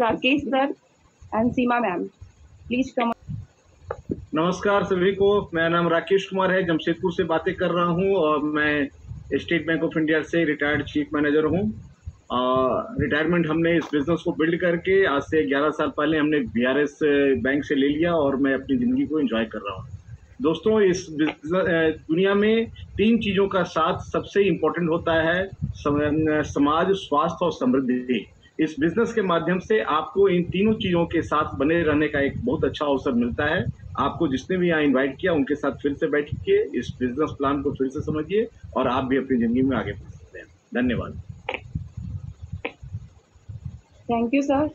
Rakesh sir and Seema ma'am please come नमस्कार सभी को। मेरा नाम राकेश कुमार है, जमशेदपुर से बातें कर रहा हूँ और मैं स्टेट बैंक ऑफ़ इंडिया से रिटायर्ड चीफ मैनेजर हूँ। रिटायरमेंट हमने इस बिज़नेस को बिल्ड करके आज से 11 साल पहले हमने बीआरएस बैंक से ले लिया और मैं अपनी ज़िंदगी को एंजॉय कर रहा हूँ। दोस्तों, इस दुनिया में तीन चीज़ों का साथ सबसे इम्पोर्टेंट होता है समाज, स्वास्थ्य और समृद्धि। इस बिज़नेस के माध्यम से आपको इन तीनों चीज़ों के साथ बने रहने का एक बहुत अच्छा अवसर मिलता है। आपको जिसने भी यहाँ इन्वाइट किया, उनके साथ फिर से बैठिए, इस बिज़नेस प्लान को फिर से समझिए और आप भी अपनी ज़िंदगी में आगे बढ़ सकते हैं। धन्यवाद। Thank you sir